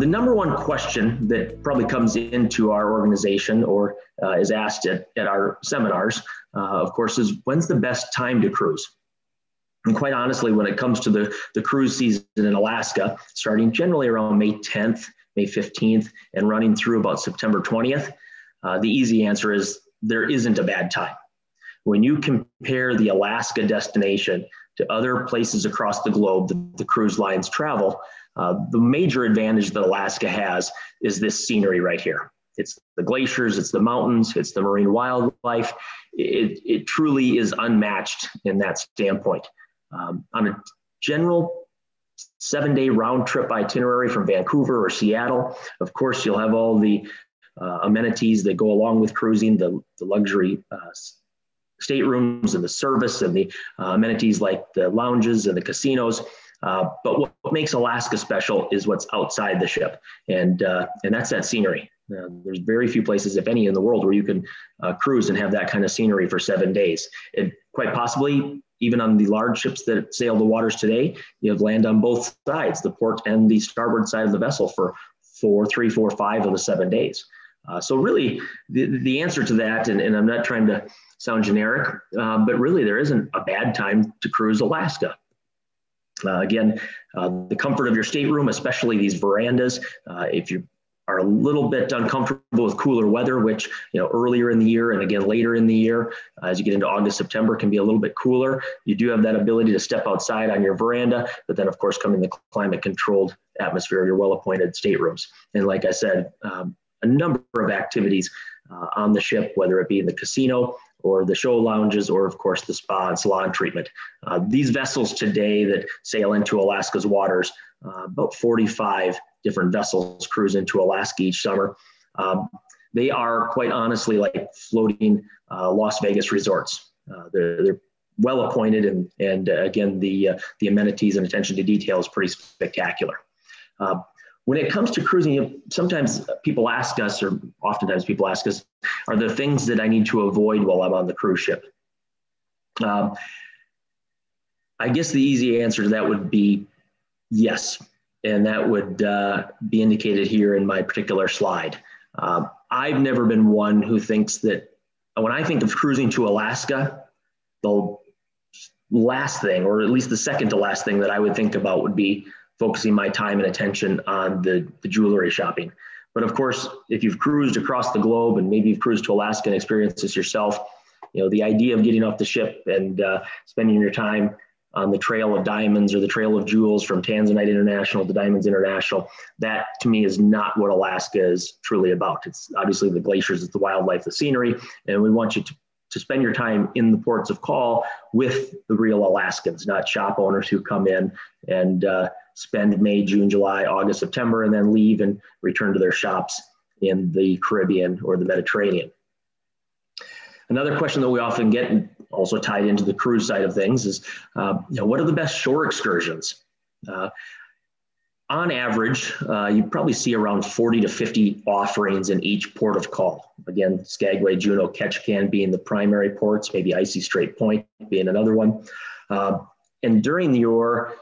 The number one question that probably comes into our organization or uh, is asked at, at our seminars, uh, of course, is when's the best time to cruise? And quite honestly, when it comes to the, the cruise season in Alaska, starting generally around May 10th, May 15th, and running through about September 20th, uh, the easy answer is there isn't a bad time. When you compare the Alaska destination to other places across the globe that the cruise lines travel, uh, the major advantage that Alaska has is this scenery right here. It's the glaciers, it's the mountains, it's the marine wildlife. It, it truly is unmatched in that standpoint. Um, on a general seven day round trip itinerary from Vancouver or Seattle, of course, you'll have all the uh, amenities that go along with cruising, the, the luxury uh, staterooms and the service and the uh, amenities like the lounges and the casinos. Uh, but what, what, makes Alaska special is what's outside the ship, and uh, and that's that scenery. Uh, there's very few places, if any, in the world where you can uh, cruise and have that kind of scenery for seven days. And quite possibly, even on the large ships that sail the waters today, you have land on both sides, the port and the starboard side of the vessel for four, three, four, five of the seven days. Uh, so really, the, the answer to that, and, and I'm not trying to sound generic, uh, but really there isn't a bad time to cruise Alaska. Uh, again, uh, the comfort of your stateroom, especially these verandas, uh, if you are a little bit uncomfortable with cooler weather, which you know earlier in the year and again later in the year, uh, as you get into August, September, can be a little bit cooler. You do have that ability to step outside on your veranda, but then of course, come in the climate-controlled atmosphere of your well-appointed staterooms. And like I said, um, a number of activities uh, on the ship, whether it be in the casino or the show lounges, or of course the spa and salon treatment. Uh, these vessels today that sail into Alaska's waters, uh, about 45 different vessels cruise into Alaska each summer. Um, they are quite honestly like floating uh, Las Vegas resorts. Uh, they're, they're, well appointed, and, and uh, again, the, uh, the amenities and attention to detail is pretty spectacular. When it comes to cruising, sometimes people ask us, or oftentimes people ask us, are there things that I need to avoid while I'm on the cruise ship? Um, I guess the easy answer to that would be yes, and that would uh, be indicated here in my particular slide. Um, I've never been one who thinks that when I think of cruising to Alaska, the last thing, or at least the second to last thing that I would think about would be focusing my time and attention on the, the jewelry shopping. But of course, if you've cruised across the globe and maybe you've cruised to Alaska and experienced this yourself, you know, the idea of getting off the ship and uh, spending your time on the trail of diamonds or the trail of jewels from Tanzanite International to Diamonds International, that to me is not what Alaska is truly about. It's obviously the glaciers, it's the wildlife, the scenery, and we want you to, to spend your time in the ports of call with the real Alaskans, not shop owners who come in and uh, spend May, June, July, August, September, and then leave and return to their shops in the Caribbean or the Mediterranean. Another question that we often get, and also tied into the cruise side of things, is uh, you know, what are the best shore excursions? Uh, on average, uh, you probably see around 40 to 50 offerings in each port of call. Again, Skagway, Juneau, Ketchikan being the primary ports, maybe Icy Strait Point being another one. Uh, and during your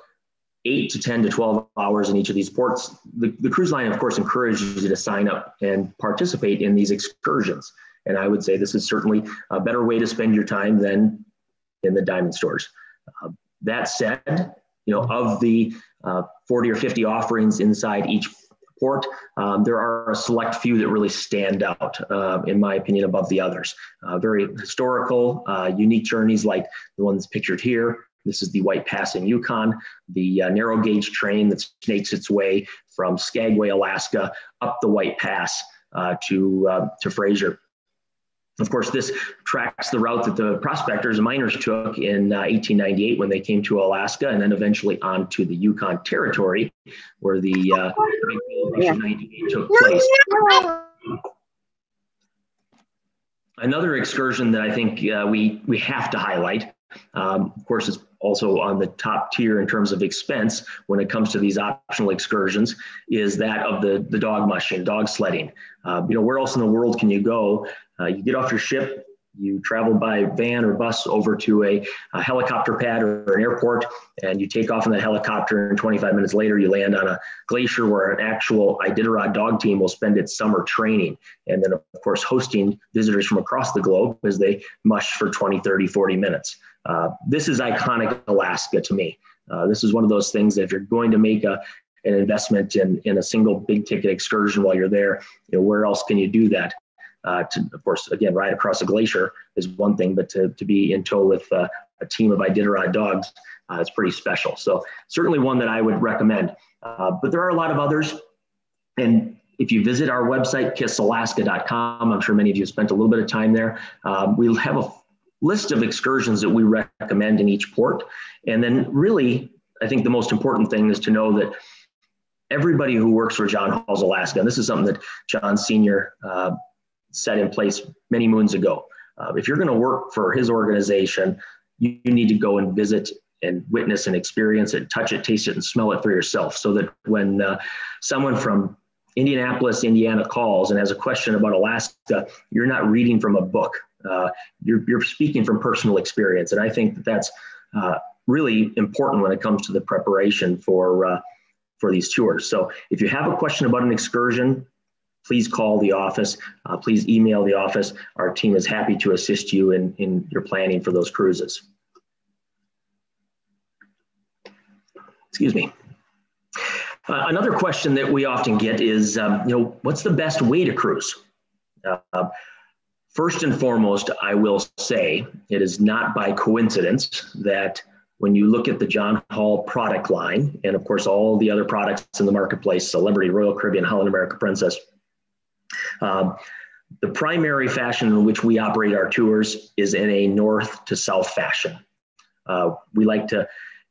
eight to 10 to 12 hours in each of these ports. The, the cruise line, of course, encourages you to sign up and participate in these excursions. And I would say this is certainly a better way to spend your time than in the diamond stores. Uh, that said, you know, of the uh, 40 or 50 offerings inside each port, um, there are a select few that really stand out, uh, in my opinion, above the others. Uh, very historical, uh, unique journeys like the ones pictured here, this is the White Pass in Yukon, the uh, narrow gauge train that snakes its way from Skagway, Alaska, up the White Pass uh, to, uh, to Fraser. Of course, this tracks the route that the prospectors and miners took in 1898 uh, when they came to Alaska and then eventually on to the Yukon Territory where the uh, yeah. 98 took place. Another excursion that I think uh, we, we have to highlight um, of course, it's also on the top tier in terms of expense when it comes to these optional excursions is that of the, the dog mushing, dog sledding. Uh, you know, where else in the world can you go? Uh, you get off your ship, you travel by van or bus over to a, a, helicopter pad or an airport, and you take off in that helicopter, and 25 minutes later, you land on a glacier where an actual Iditarod dog team will spend its summer training. And then, of course, hosting visitors from across the globe as they mush for 20, 30, 40 minutes. Uh, this is iconic Alaska to me. Uh, this is one of those things that if you're going to make a, an investment in, in a single big ticket excursion while you're there, you know, where else can you do that? Uh, to, of course, again, ride across a glacier is one thing, but to, to be in tow with uh, a team of Iditarod dogs uh, is pretty special. So certainly one that I would recommend. Uh, but there are a lot of others. And if you visit our website, kissalaska.com, I'm sure many of you spent a little bit of time there. Um, we'll have a list of excursions that we recommend in each port. And then really, I think the most important thing is to know that everybody who works for John Halls Alaska, and this is something that John Sr. Uh, set in place many moons ago. Uh, if you're going to work for his organization, you, you, need to go and visit and witness and experience it, touch it, taste it, and smell it for yourself. So that when uh, someone from Indianapolis, Indiana calls and has a question about Alaska, you're not reading from a book. Uh, you're, you're speaking from personal experience. And I think that that's uh, really important when it comes to the preparation for, uh, for these tours. So if you have a question about an excursion, please call the office. Uh, please email the office. Our team is happy to assist you in, in your planning for those cruises. Excuse me. Uh, another question that we often get is, um, you know, what's the best way to cruise? Uh, first and foremost, I will say it is not by coincidence that when you look at the John Hall product line, and of course all the other products in the marketplace, Celebrity, Royal Caribbean, Holland America Princess, um, the primary fashion in which we operate our tours is in a north to south fashion. Uh, we like to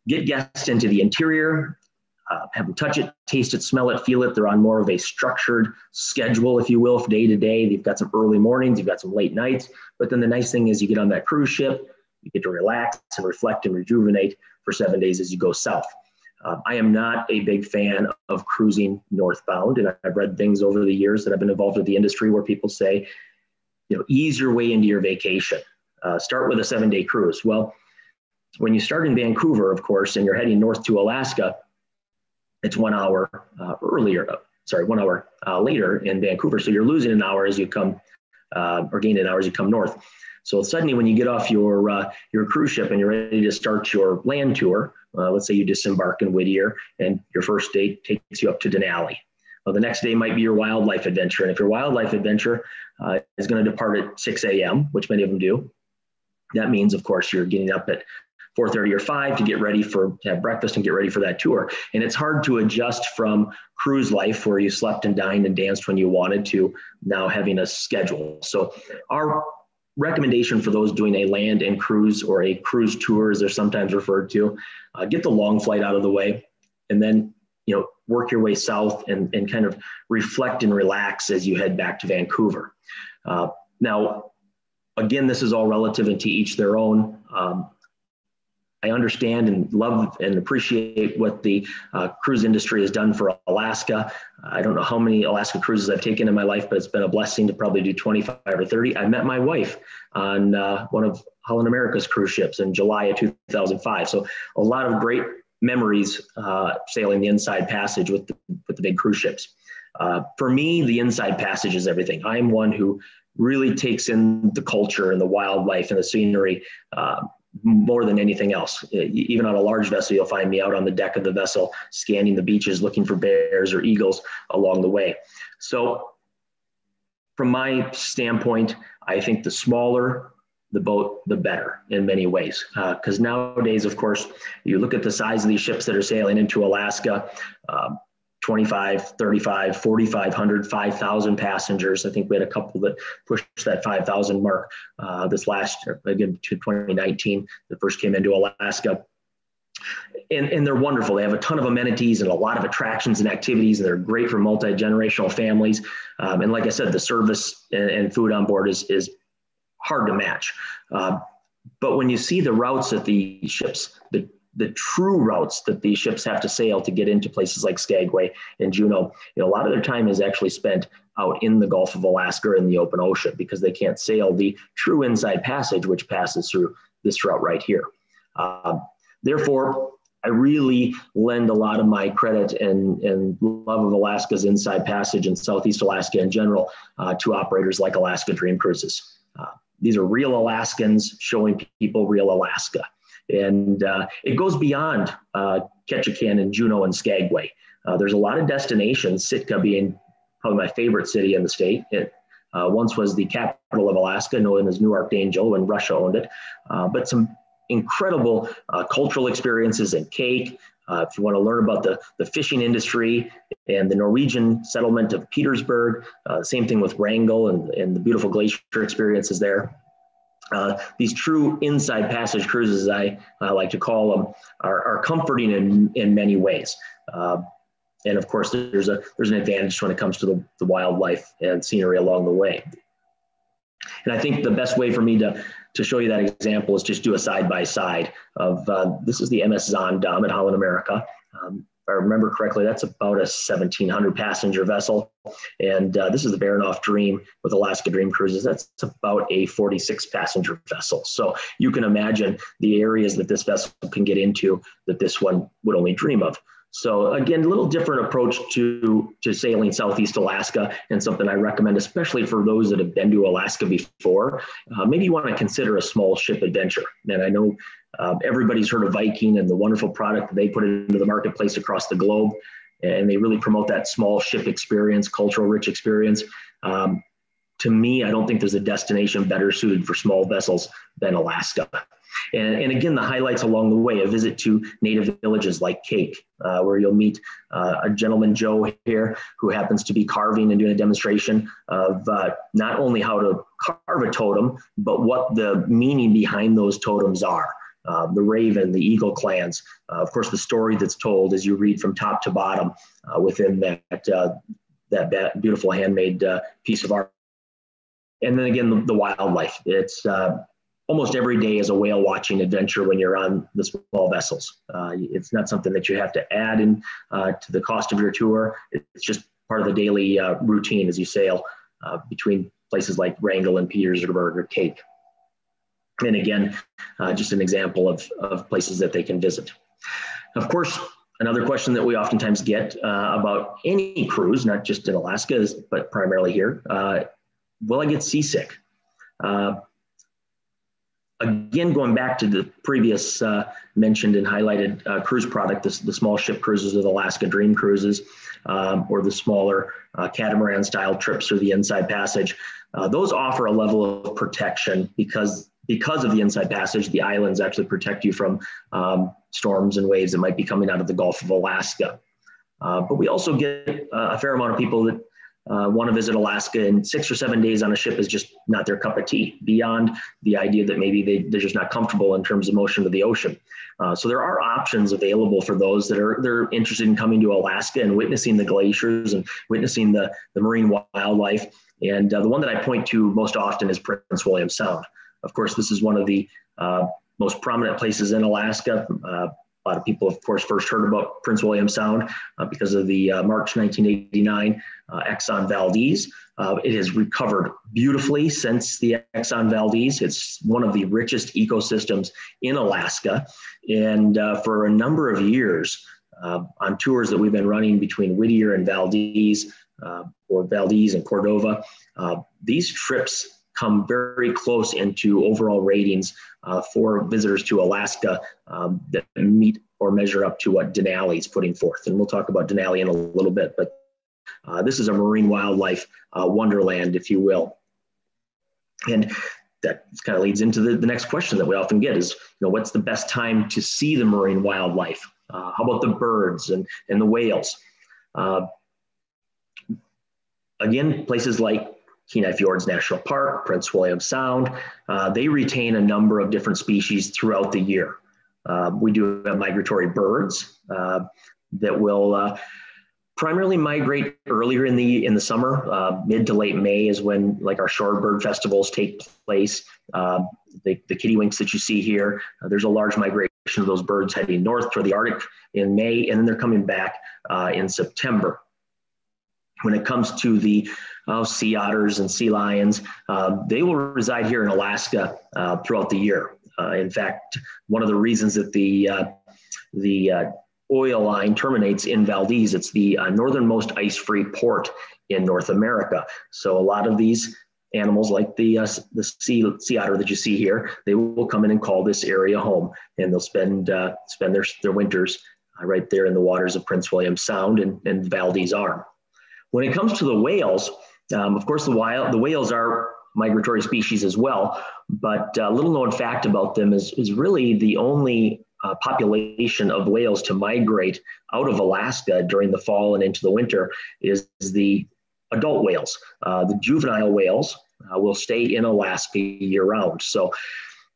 get guests into the interior, uh, have them touch it, taste it, smell it, feel it. They're on more of a structured schedule, if you will, day to day. They've got some early mornings, you've got some late nights. But then the nice thing is you get on that cruise ship, you get to relax and reflect and rejuvenate for seven days as you go south. Uh, I am not a big fan of cruising northbound, and I've read things over the years that I've been involved with the industry where people say, you know, ease your way into your vacation. Uh, start with a seven-day cruise. Well, when you start in Vancouver, of course, and you're heading north to Alaska, it's one hour uh, earlier. Sorry, one hour uh, later in Vancouver. So you're losing an hour as you come, uh, or gaining an hour as you come north. So suddenly, when you get off your uh, your cruise ship and you're ready to start your land tour, uh, let's say you disembark in Whittier and your first day takes you up to Denali. Well, the next day might be your wildlife adventure. And if your wildlife adventure uh, is going to depart at 6 a.m., which many of them do, that means, of course, you're getting up at 4.30 or 5 to get ready for to have breakfast and get ready for that tour. And it's hard to adjust from cruise life where you slept and dined and danced when you wanted to now having a schedule. So our recommendation for those doing a land and cruise or a cruise tour, as they're sometimes referred to, uh, get the long flight out of the way, and then you know work your way south and, and kind of reflect and relax as you head back to Vancouver. Uh, now, again, this is all relative and to each their own. Um, I understand and love and appreciate what the uh, cruise industry has done for Alaska. I don't know how many Alaska cruises I've taken in my life, but it's been a blessing to probably do 25 or 30. I met my wife on uh, one of Holland America's cruise ships in July of 2005. So a lot of great memories uh, sailing the inside passage with the, with the big cruise ships. Uh, for me, the inside passage is everything. I'm one who really takes in the culture and the wildlife and the scenery uh, more than anything else. Even on a large vessel, you'll find me out on the deck of the vessel, scanning the beaches, looking for bears or eagles along the way. So, from my standpoint, I think the smaller the boat, the better in many ways. Because uh, nowadays, of course, you look at the size of these ships that are sailing into Alaska. Um, 25, 35, 4,500, 5,000 passengers. I think we had a couple that pushed that 5,000 mark uh, this last year, again, to 2019, that first came into Alaska. And, and they're wonderful. They have a ton of amenities and a lot of attractions and activities, and they're great for multi generational families. Um, and like I said, the service and, and, food on board is, is hard to match. Uh, but when you see the routes that the ships, the the true routes that these ships have to sail to get into places like Skagway and Juneau, you know, a lot of their time is actually spent out in the Gulf of Alaska in the open ocean because they can't sail the true inside passage, which passes through this route right here. Uh, therefore, I really lend a lot of my credit and, and love of Alaska's inside passage and Southeast Alaska in general uh, to operators like Alaska Dream Cruises. Uh, these are real Alaskans showing people real Alaska. And uh, it goes beyond uh, Ketchikan and Juneau and Skagway. Uh, there's a lot of destinations, Sitka being probably my favorite city in the state. It uh, once was the capital of Alaska, known as New Archangel when Russia owned it. Uh, but some incredible uh, cultural experiences in Kake. if you want to learn about the, the fishing industry and the Norwegian settlement of Petersburg, same thing with Wrangell and, and the beautiful glacier experiences there. Uh, these true inside passage cruises, I, I like to call them, are, are comforting in, in many ways. Uh, and of course, there's, a, there's an advantage when it comes to the, the wildlife and scenery along the way. And I think the best way for me to, to show you that example is just do a side by side of uh, this is the MS Zaandam at Holland America. Um, I remember correctly, that's about a 1,700 passenger vessel. And uh, this is the Baranof Dream with Alaska Dream Cruises. That's about a 46 passenger vessel. So you can imagine the areas that this vessel can get into that this one would only dream of. So again, a little different approach to, to sailing Southeast Alaska and something I recommend, especially for those that have been to Alaska before. Uh, maybe you want to consider a small ship adventure. And I know uh, everybody's heard of Viking and the wonderful product they put into the marketplace across the globe. And they really promote that small ship experience, cultural rich experience. Um, to me, I don't think there's a destination better suited for small vessels than Alaska. And, and again, the highlights along the way, a visit to native villages like Kake, uh, where you'll meet uh, a gentleman, Joe, here, who happens to be carving and doing a demonstration of uh, not only how to carve a totem, but what the meaning behind those totems are uh, the Raven, the Eagle clans. Uh, of course, the story that's told as you read from top to bottom uh, within that, that beautiful handmade piece of art. And then again, the, the wildlife. It's almost every day is a whale watching adventure when you're on the small vessels. it's not something that you have to add in to the cost of your tour. It's just part of the daily routine as you sail between places like Wrangell and Petersburg or Kake. And again, uh, just an example of, of places that they can visit. Of course, another question that we oftentimes get uh, about any cruise, not just in Alaska, but primarily here, uh, will I get seasick? Uh, again, going back to the previous uh, mentioned and highlighted uh, cruise product, the, the small ship cruises of the Alaska Dream Cruises, um, or the smaller catamaran style trips through the inside passage, those offer a level of protection because because of the inside passage, the islands actually protect you from um, storms and waves that might be coming out of the Gulf of Alaska. Uh, but we also get uh, a fair amount of people that uh, want to visit Alaska and six or seven days on a ship is just not their cup of tea, beyond the idea that maybe they, they're just not comfortable in terms of motion of the ocean. Uh, so there are options available for those that are they're interested in coming to Alaska and witnessing the glaciers and witnessing the, the marine wildlife. And uh, the one that I point to most often is Prince William Sound. Of course, this is one of the uh, most prominent places in Alaska. Uh, a lot of people, of course, first heard about Prince William Sound uh, because of the uh, March 1989 uh, Exxon Valdez. Uh, it has recovered beautifully since the Exxon Valdez. It's one of the richest ecosystems in Alaska. And for a number of years, on tours that we've been running between Whittier and Valdez, or Valdez and Cordova, these trips come very close into overall ratings uh, for visitors to Alaska um, that meet or measure up to what Denali is putting forth. And we'll talk about Denali in a little bit, but uh, this is a marine wildlife uh, wonderland, if you will. And that kind of leads into the, the next question that we often get is, you know, what's the best time to see the marine wildlife? Uh, how about the birds and, and the whales? Uh, again, places like Kenai Fjords National Park, Prince William Sound. Uh, they retain a number of different species throughout the year. Uh, we do have migratory birds uh, that will uh, primarily migrate earlier in the in the summer. Uh, mid to late May is when like our shorebird festivals take place. Uh, the, the kittiwakes that you see here, uh, there's a large migration of those birds heading north toward the Arctic in May, and then they're coming back in September. When it comes to the uh, sea otters and sea lions, uh, they will reside here in Alaska throughout the year. in fact, one of the reasons that the the oil line terminates in Valdez. It's the uh, northernmost ice-free port in North America. So a lot of these animals, like the uh, the sea, sea otter that you see here, they will come in and call this area home, and they'll spend uh, spend their their winters uh, right there in the waters of Prince William Sound and, and Valdez Arm. When it comes to the whales, um, of course, the wild the whales are migratory species as well. But a uh, little known fact about them is, is really the only uh, population of whales to migrate out of Alaska during the fall and into the winter is the adult whales. Uh, the juvenile whales uh, will stay in Alaska year round. So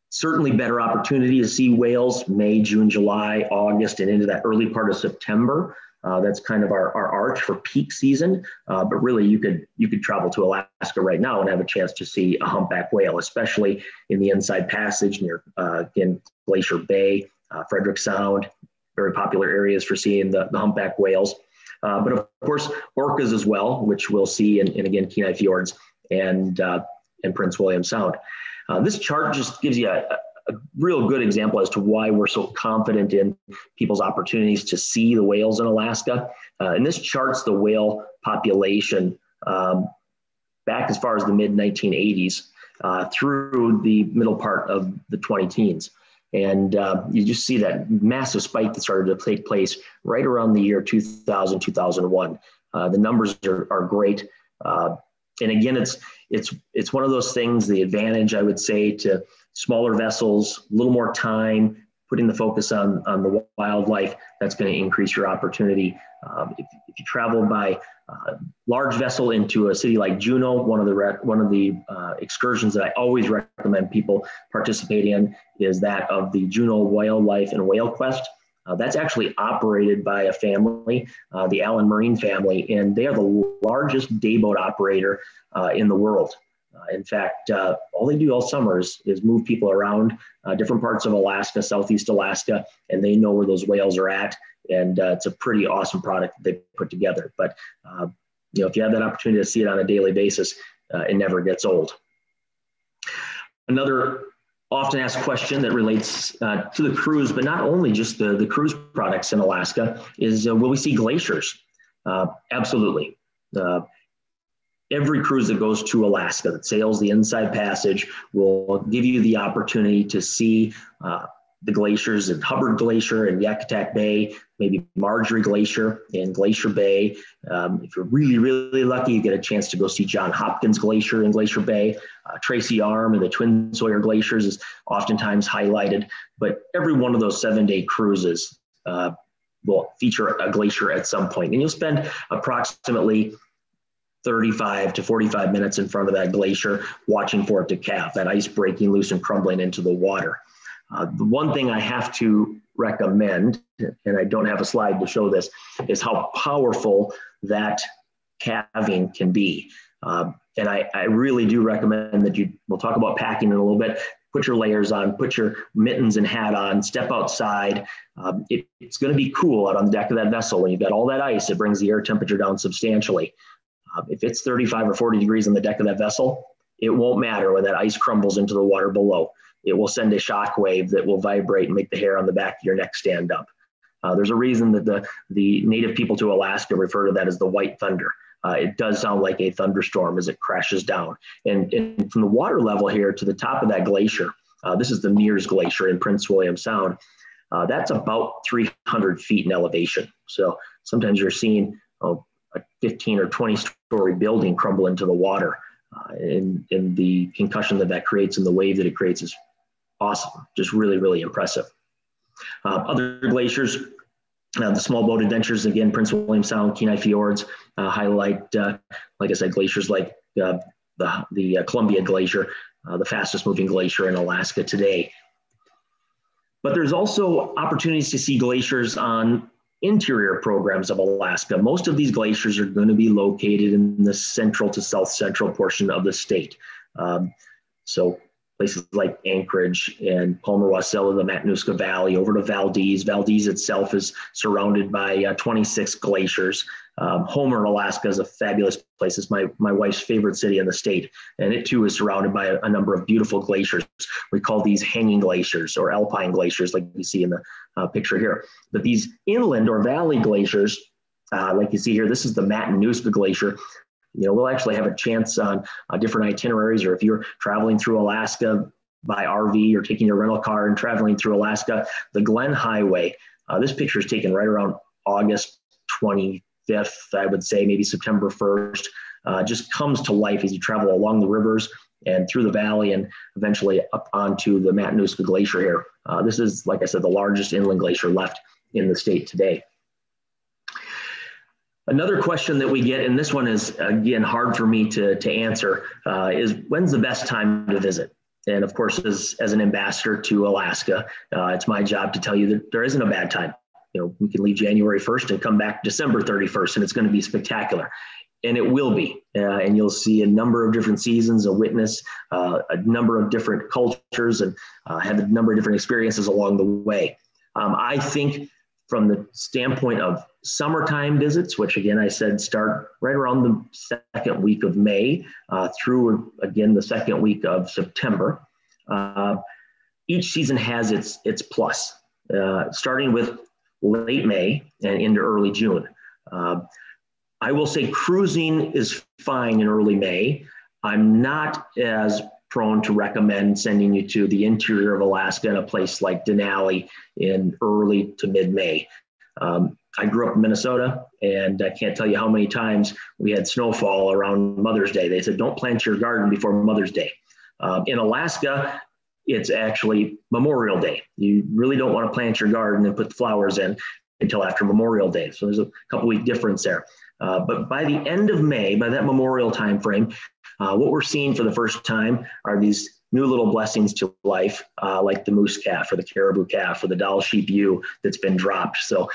certainly better opportunity to see whales May, June, July, August, and into that early part of September. Uh, that's kind of our, our arch for peak season. Uh, but really, you could you could travel to Alaska right now and have a chance to see a humpback whale, especially in the Inside Passage near uh, Glacier Bay, uh, Frederick Sound, very popular areas for seeing the, the humpback whales. Uh, but of course, orcas as well, which we'll see in, in again Kenai Fjords and, and Prince William Sound. This chart just gives you a, a, real good example as to why we're so confident in people's opportunities to see the whales in Alaska. Uh, and this charts the whale population um, back as far as the mid 1980s uh, through the middle part of the 20 teens. And uh, you just see that massive spike that started to take place right around the year 2000, 2001. Uh, the numbers are, are great. Uh, and again, it's, it's, it's one of those things, the advantage I would say to smaller vessels, a little more time, putting the focus on, on the wildlife, that's going to increase your opportunity. Um, if, if, you travel by uh, large vessel into a city like Juneau, one of the rec- one of the uh, excursions that I always recommend people participate in is that of the Juneau Wildlife and Whale Quest. Uh, that's actually operated by a family, uh, the Allen Marine family, and they are the largest dayboat operator uh, in the world. Uh, in fact, uh, all they do all summers is, move people around uh, different parts of Alaska, Southeast Alaska, and they know where those whales are at. And uh, it's a pretty awesome product that they put together. But uh, you know, if you have that opportunity to see it on a daily basis, uh, it never gets old. Another often asked question that relates to the cruise, but not only just the, the cruise products in Alaska, is will we see glaciers? absolutely every cruise that goes to Alaska that sails the Inside Passage will give you the opportunity to see uh, the glaciers in Hubbard Glacier and Yakutat Bay, maybe Margerie Glacier in Glacier Bay. Um, if you're really, really lucky, you get a chance to go see John Hopkins Glacier in Glacier Bay. Uh, Tracy Arm and the Twin Sawyer Glaciers is oftentimes highlighted, but every one of those seven day cruises uh, will feature a glacier at some point. And you'll spend approximately 35 to 45 minutes in front of that glacier, watching for it to calve, that ice breaking loose and crumbling into the water. Uh, the one thing I have to recommend, and I don't have a slide to show this, is how powerful that calving can be. Uh, and I, I, really do recommend that you, we'll talk about packing in a little bit, put your layers on, put your mittens and hat on, step outside. Um, it, it's going to be cool out on the deck of that vessel. When you've got all that ice, it brings the air temperature down substantially. Uh, if it's 35 or 40 degrees on the deck of that vessel, it won't matter when that ice crumbles into the water below. It will send a shock wave that will vibrate and make the hair on the back of your neck stand up. Uh, there's a reason that the, the native people to Alaska refer to that as the white thunder. Uh, it does sound like a thunderstorm as it crashes down. And, and, from the water level here to the top of that glacier, uh, this is the Meares Glacier in Prince William Sound. Uh, that's about 300 feet in elevation. So sometimes you're seeing oh, a 15 or 20 story building crumble into the water. Uh, and, and the concussion that that creates and the wave that it creates is awesome, just really, really impressive. Uh, other glaciers, uh, the small boat adventures, again, Prince William Sound, Kenai Fjords, uh, highlight, uh, like I said, glaciers like uh, the, the Columbia Glacier, the fastest moving glacier in Alaska today. But there's also opportunities to see glaciers on interior programs of Alaska, most of these glaciers are going to be located in the central to south central portion of the state. Um, so places like Anchorage and Palmer Wasilla, the Matanuska Valley, over to Valdez. Valdez itself is surrounded by uh, 26 glaciers. Um, Homer, Alaska is a fabulous place. It's my, my wife's favorite city in the state. And it too is surrounded by a, a number of beautiful glaciers. We call these hanging glaciers or alpine glaciers, like you see in the uh, picture here. But these inland or valley glaciers, uh, like you see here, this is the Matanuska Glacier you know, we'll actually have a chance on uh, different itineraries, or if you're traveling through Alaska by RV or taking your rental car and traveling through Alaska, the Glenn Highway. Uh, this picture is taken right around August 25th, I would say, maybe September 1st. Uh, just comes to life as you travel along the rivers and through the valley and eventually up onto the Matanuska Glacier here. Uh, this is, like I said, the largest inland glacier left in the state today. Another question that we get, and this one is again hard for me to, to answer, uh, is when's the best time to visit? And of course, as, as an ambassador to Alaska, uh, it's my job to tell you that there isn't a bad time. You know, we can leave January 1st and come back December 31st, and it's going to be spectacular. And it will be. Uh, and you'll see a number of different seasons, a witness uh, a number of different cultures, and uh, have a number of different experiences along the way. Um, I think from the standpoint of summertime visits, which again I said start right around the second week of May uh, through again the second week of September. Uh, each season has its its plus, uh, starting with late May and into early June. Uh, I will say cruising is fine in early May. I'm not as prone to recommend sending you to the interior of Alaska in a place like Denali in early to mid May. Um, I grew up in Minnesota, and I can't tell you how many times we had snowfall around Mother's Day. They said, don't plant your garden before Mother's Day. Um, in Alaska, it's actually Memorial Day. You really don't want to plant your garden and put the flowers in until after Memorial Day. So there's a couple week difference there. Uh, but by the end of May, by that Memorial time frame, uh, what we're seeing for the first time are these new little blessings to life, uh, like the moose calf or the caribou calf or the Dall sheep ewe that's been dropped. So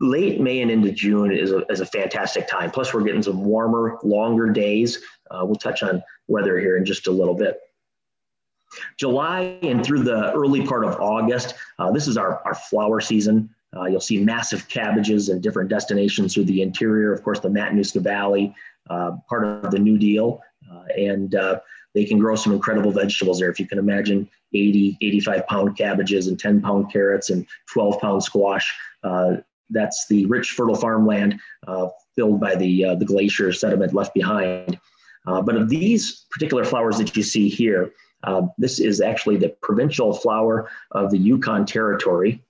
late May and into June is a, is a fantastic time. Plus, we're getting some warmer, longer days. Uh, we'll touch on weather here in just a little bit. July and through the early part of August, uh, this is our, our flower season. Uh, you'll see massive cabbages in different destinations through the interior. Of course, the Matanuska Valley, uh, part of the New Deal. Uh, and uh, they can grow some incredible vegetables there. If you can imagine 80, 85 pound cabbages and 10 pound carrots and 12 pound squash, uh, that's the rich, fertile farmland uh, filled by the, uh, the glacier sediment left behind. Uh, but of these particular flowers that you see here, this is actually the provincial flower of the Yukon Territory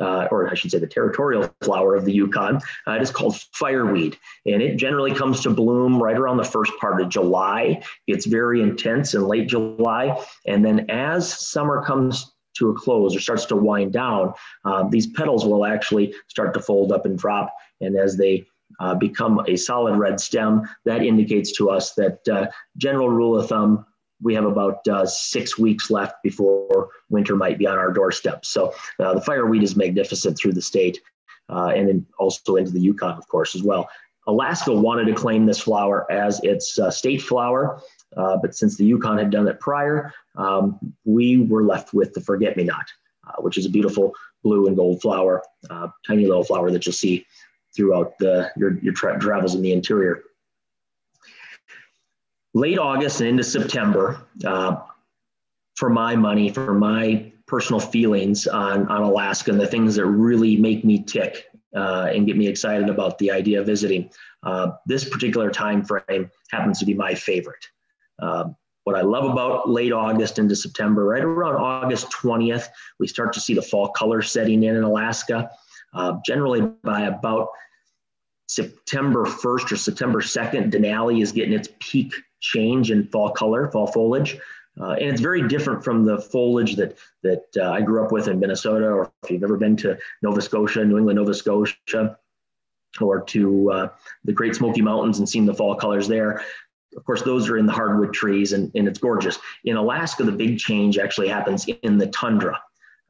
uh, or I should say the territorial flower of the Yukon. Uh, it is called fireweed, and it generally comes to bloom right around the first part of July. It's very intense in late July, and then as summer comes to a close or starts to wind down, uh, these petals will actually start to fold up and drop, and as they uh, become a solid red stem, that indicates to us that uh, general rule of thumb we have about uh, six weeks left before winter might be on our doorstep. So uh, the fireweed is magnificent through the state uh, and then also into the Yukon, of course, as well. Alaska wanted to claim this flower as its uh, state flower, uh, but since the Yukon had done it prior, um, we were left with the forget-me-not, uh, which is a beautiful blue and gold flower, tiny little flower that you'll see throughout the, your, your tra- travels in the interior late August and into September, uh, for my money, for my personal feelings on, on Alaska and the things that really make me tick uh, and get me excited about the idea of visiting. Uh, this particular time frame happens to be my favorite. Uh, what I love about late August into September, right around August 20th, we start to see the fall color setting in in Alaska. Uh, generally, by about September 1st or September 2nd, Denali is getting its peak change in fall color, fall foliage. Uh, and it's very different from the foliage that that uh, I grew up with in Minnesota, or if you've ever been to Nova Scotia, New England, Nova Scotia, or to uh, the Great Smoky Mountains and seen the fall colors there. Of course, those are in the hardwood trees, and, and it's gorgeous. In Alaska, the big change actually happens in the tundra,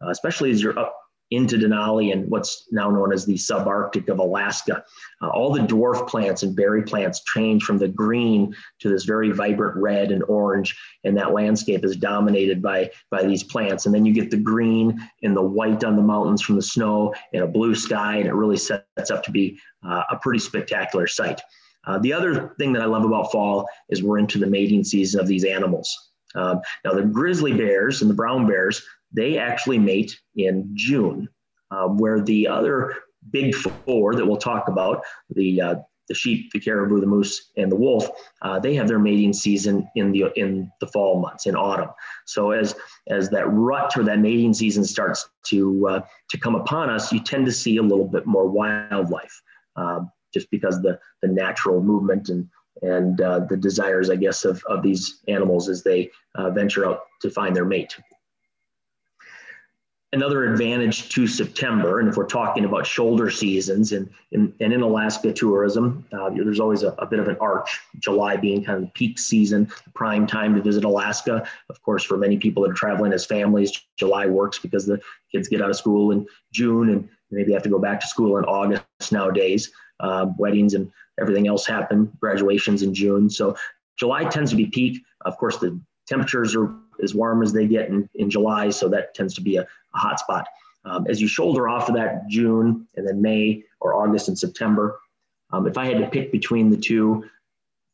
uh, especially as you're up into Denali and what's now known as the subarctic of Alaska. Uh, all the dwarf plants and berry plants change from the green to this very vibrant red and orange, and that landscape is dominated by, by these plants. And then you get the green and the white on the mountains from the snow and a blue sky, and it really sets up to be uh, a pretty spectacular sight. Uh, the other thing that I love about fall is we're into the mating season of these animals. Um, now, the grizzly bears and the brown bears, they actually mate in June, um, where the other big four that we'll talk about, the uh, the sheep, the caribou, the moose, and the wolf, uh, they have their mating season in the in the fall months, in autumn. So as as that rut or that mating season starts to uh, to come upon us, you tend to see a little bit more wildlife, uh, just because the the natural movement and and uh, the desires, I guess, of, of these animals as they uh, venture out to find their mate. Another advantage to September, and if we're talking about shoulder seasons and, and, and in Alaska tourism, uh, there's always a, a, bit of an arch, July being kind of the peak season, prime time to visit Alaska. Of course, for many people that are traveling as families, July works because the kids get out of school in June and maybe have to go back to school in August nowadays. Uh, weddings and everything else happen, graduations in June. So July tends to be peak. Of course, the temperatures are as warm as they get in, in July, so that tends to be a, a hot spot. Um, as you shoulder off of that June and then May or August and September, um, if I had to pick between the two,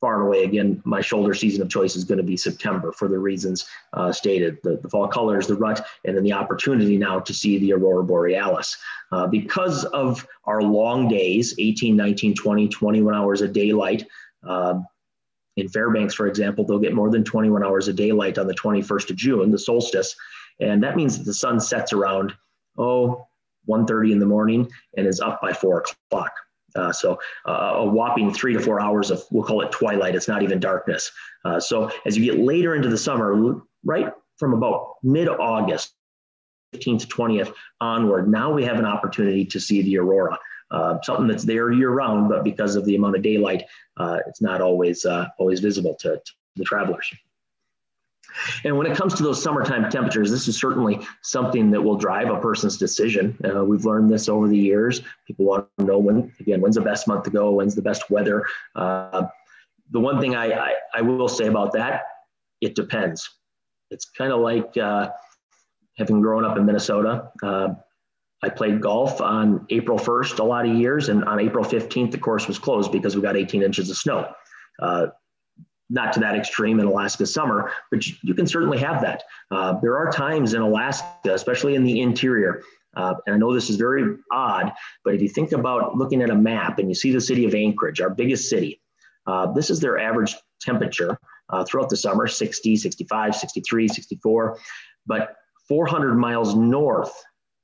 far and away, again, my shoulder season of choice is going to be September for the reasons uh, stated the, the fall colors, the rut, and then the opportunity now to see the aurora borealis. Uh, because of our long days 18, 19, 20, 21 hours of daylight. Uh, in Fairbanks, for example, they'll get more than 21 hours of daylight on the 21st of June, the solstice. And that means that the sun sets around, oh, 1.30 in the morning and is up by 4 o'clock. Uh, so uh, a whopping three to four hours of, we'll call it twilight. It's not even darkness. Uh, so as you get later into the summer, right from about mid-August, 15th to 20th onward, now we have an opportunity to see the aurora. Uh, something that's there year round, but because of the amount of daylight, uh, it's not always uh, always visible to, to the travelers. And when it comes to those summertime temperatures, this is certainly something that will drive a person's decision. Uh, we've learned this over the years. People want to know when, again, when's the best month to go, when's the best weather. Uh, the one thing I, I, I, will say about that, it depends. It's kind of like uh, having grown up in Minnesota. Uh, I played golf on April 1st a lot of years, and on April 15th, the course was closed because we got 18 inches of snow. Uh, not to that extreme in Alaska summer, but you, you can certainly have that. Uh, there are times in Alaska, especially in the interior, uh, and I know this is very odd, but if you think about looking at a map and you see the city of Anchorage, our biggest city, uh, this is their average temperature uh, throughout the summer 60, 65, 63, 64. But 400 miles north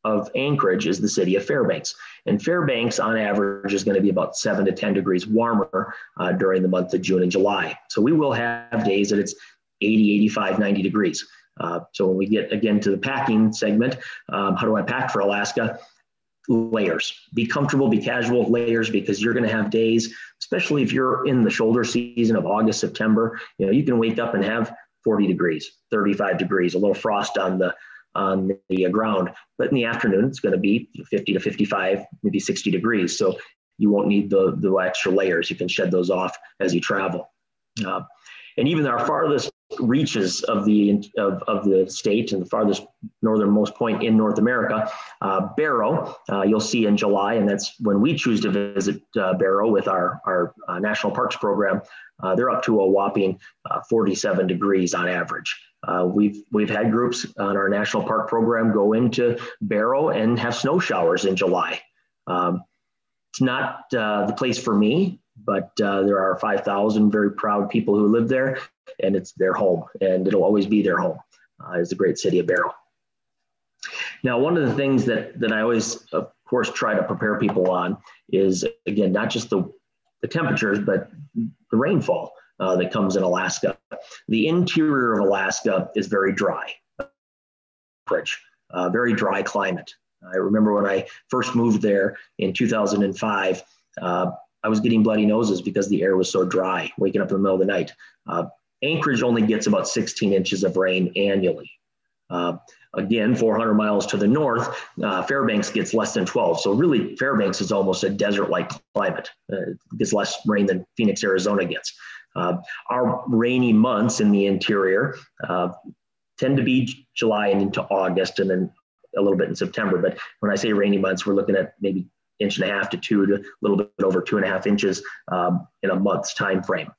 of Anchorage is the city of Fairbanks. And Fairbanks, on average, is going to be about seven to 10 degrees warmer uh, during the month of June and July. So we will have days that it's 80, 85, 90 degrees. Uh, so when we get again to the packing segment, um, how do I pack for Alaska? Layers. Be comfortable, be casual layers because you're going to have days, especially if you're in the shoulder season of August, September. You know, you can wake up and have 40 degrees, 35 degrees, a little frost on the on the ground. But in the afternoon, it's going to be 50 to 55, maybe 60 degrees. So you won't need the, the extra layers. You can shed those off as you travel. Uh, and even our farthest reaches of the of, of the state and the farthest northernmost point in North America, uh, Barrow, uh, you'll see in July, and that's when we choose to visit uh, Barrow with our our uh, national parks program. Uh, they're up to a whopping uh, 47 degrees on average. We've we've had groups on our national park program go into Barrow and have snow showers in July. Um, it's not the place for me but uh, there are 5,000 very proud people who live there, and it's their home, and it'll always be their home. Uh, it's the great city of Barrow. Now, one of the things that, that I always, of course, try to prepare people on is, again, not just the, the temperatures, but the rainfall uh, that comes in Alaska. The interior of Alaska is very dry, uh, very dry climate. I remember when I first moved there in 2005, uh, I was getting bloody noses because the air was so dry, waking up in the middle of the night. Uh, Anchorage only gets about 16 inches of rain annually. Uh, again, 400 miles to the north, uh, Fairbanks gets less than 12. So really, Fairbanks is almost a desert-like climate. Uh, it gets less rain than Phoenix, Arizona gets. Uh, our rainy months in the interior uh, tend to be July and into August, and then a little bit in September. But when I say rainy months, we're looking at maybe inch and a half to two to a little bit over two and a half inches um, in a month's time frame.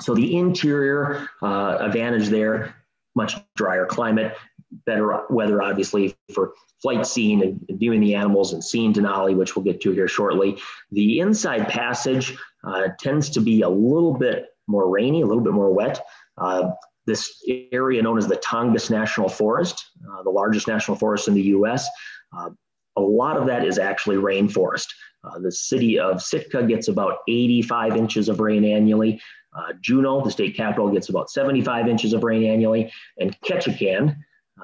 So the interior uh, advantage there, much drier climate, better weather obviously for flightseeing and, viewing the animals and seeing Denali, which we'll get to here shortly. The inside passage uh, tends to be a little bit more rainy, a little bit more wet. Uh, this area known as the Tongass National Forest, uh, the largest national forest in the US, uh, a lot of that is actually rainforest. Uh, the city of Sitka gets about 85 inches of rain annually. Uh, Juneau, the state capital, gets about 75 inches of rain annually. And Ketchikan,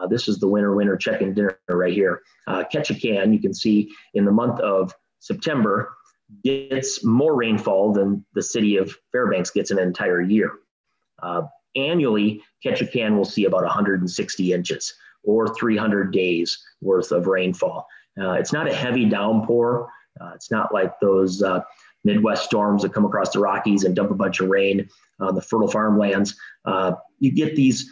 this is the winter winter check-in dinner right here. Ketchikan, you can see in the month of September, gets more rainfall than the city of Fairbanks gets in an entire year. Uh, annually, Ketchikan will see about 160 inches or 300 days worth of rainfall. Uh, it's not a heavy downpour. Uh, it's not like those uh, Midwest storms that come across the Rockies and dump a bunch of rain on the fertile farmlands. Uh, you get these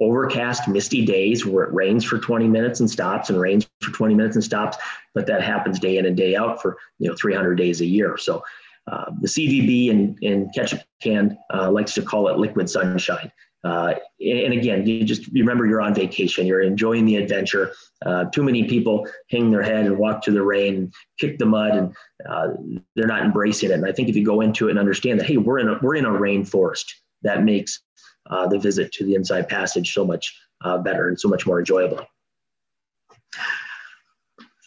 overcast, misty days where it rains for 20 minutes and stops and rains for 20 minutes and stops, but that happens day in and day out for you know 300 days a year. So uh, the CVB and, and Ketchikan uh, likes to call it liquid sunshine. Uh, and again, you just remember you're on vacation, you're enjoying the adventure. Uh, too many people hang their head and walk to the rain, kick the mud, and uh, they're not embracing it. And I think if you go into it and understand that, hey, we're in a we're in a rainforest, that makes uh, the visit to the Inside Passage so much uh, better and so much more enjoyable.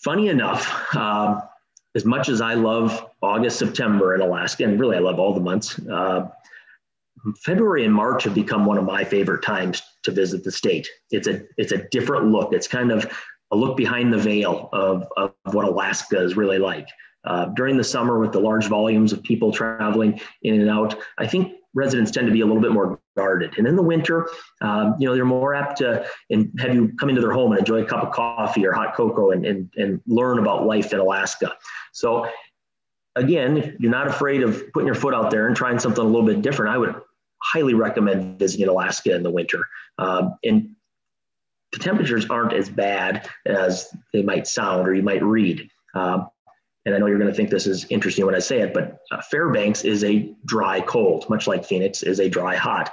Funny enough, um, as much as I love August, September in Alaska, and really I love all the months, uh, February and March have become one of my favorite times to visit the state. It's a it's a different look. It's kind of a look behind the veil of, of what Alaska is really like. Uh, during the summer, with the large volumes of people traveling in and out, I think residents tend to be a little bit more And in the winter, um, you know, they're more apt to and have you come into their home and enjoy a cup of coffee or hot cocoa and, and, and learn about life in Alaska. So again, if you're not afraid of putting your foot out there and trying something a little bit different, I would highly recommend visiting Alaska in the winter. Um, and the temperatures aren't as bad as they might sound or you might read. Um, and I know you're going to think this is interesting when I say it, but uh, Fairbanks is a dry cold, much like Phoenix is a dry hot.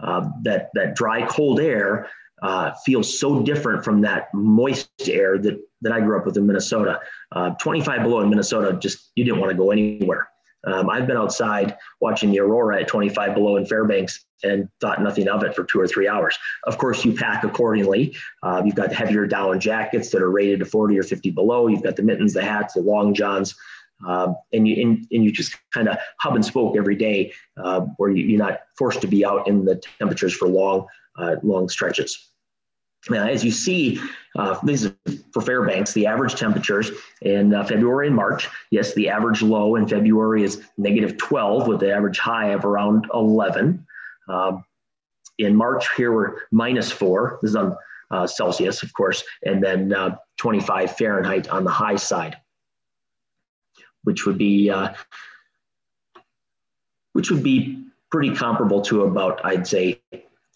Uh, that that dry cold air uh, feels so different from that moist air that that I grew up with in Minnesota. Uh, 25 below in Minnesota, just you didn't want to go anywhere. Um, I've been outside watching the aurora at 25 below in Fairbanks and thought nothing of it for two or three hours. Of course, you pack accordingly. Uh, you've got the heavier down jackets that are rated to 40 or 50 below. You've got the mittens, the hats, the long johns, um, and you and, and, you just kind of hub and spoke every day, uh, where you, are not forced to be out in the temperatures for long, uh, long stretches. Now, as you see, uh, this is for Fairbanks, the average temperatures in uh, February and March. Yes, the average low in February is negative 12 with the average high of around 11. Um, in March, here we're minus four. This is on uh, Celsius, of course, and then uh, 25 Fahrenheit on the high side, which would be uh, which would be pretty comparable to about, I'd say,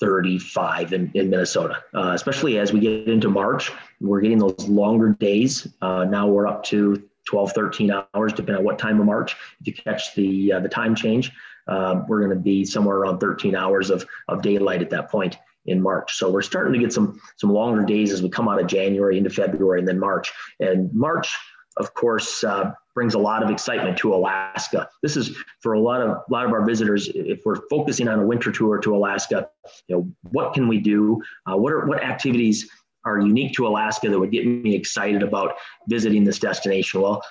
35 in, in Minnesota, uh, especially as we get into March. We're getting those longer days. Uh, now we're up to 12, 13 hours, depending on what time of March. If you catch the, uh, the time change, uh, we're going to be somewhere around 13 hours of, of daylight at that point in March. So we're starting to get some, some longer days as we come out of January into February and then March. And March, of course, uh, brings a lot of excitement to Alaska. This is for a lot of a lot of our visitors. If we're focusing on a winter tour to Alaska, you know, what can we do? Uh, what are what activities are unique to Alaska that would get me excited about visiting this destination? Well,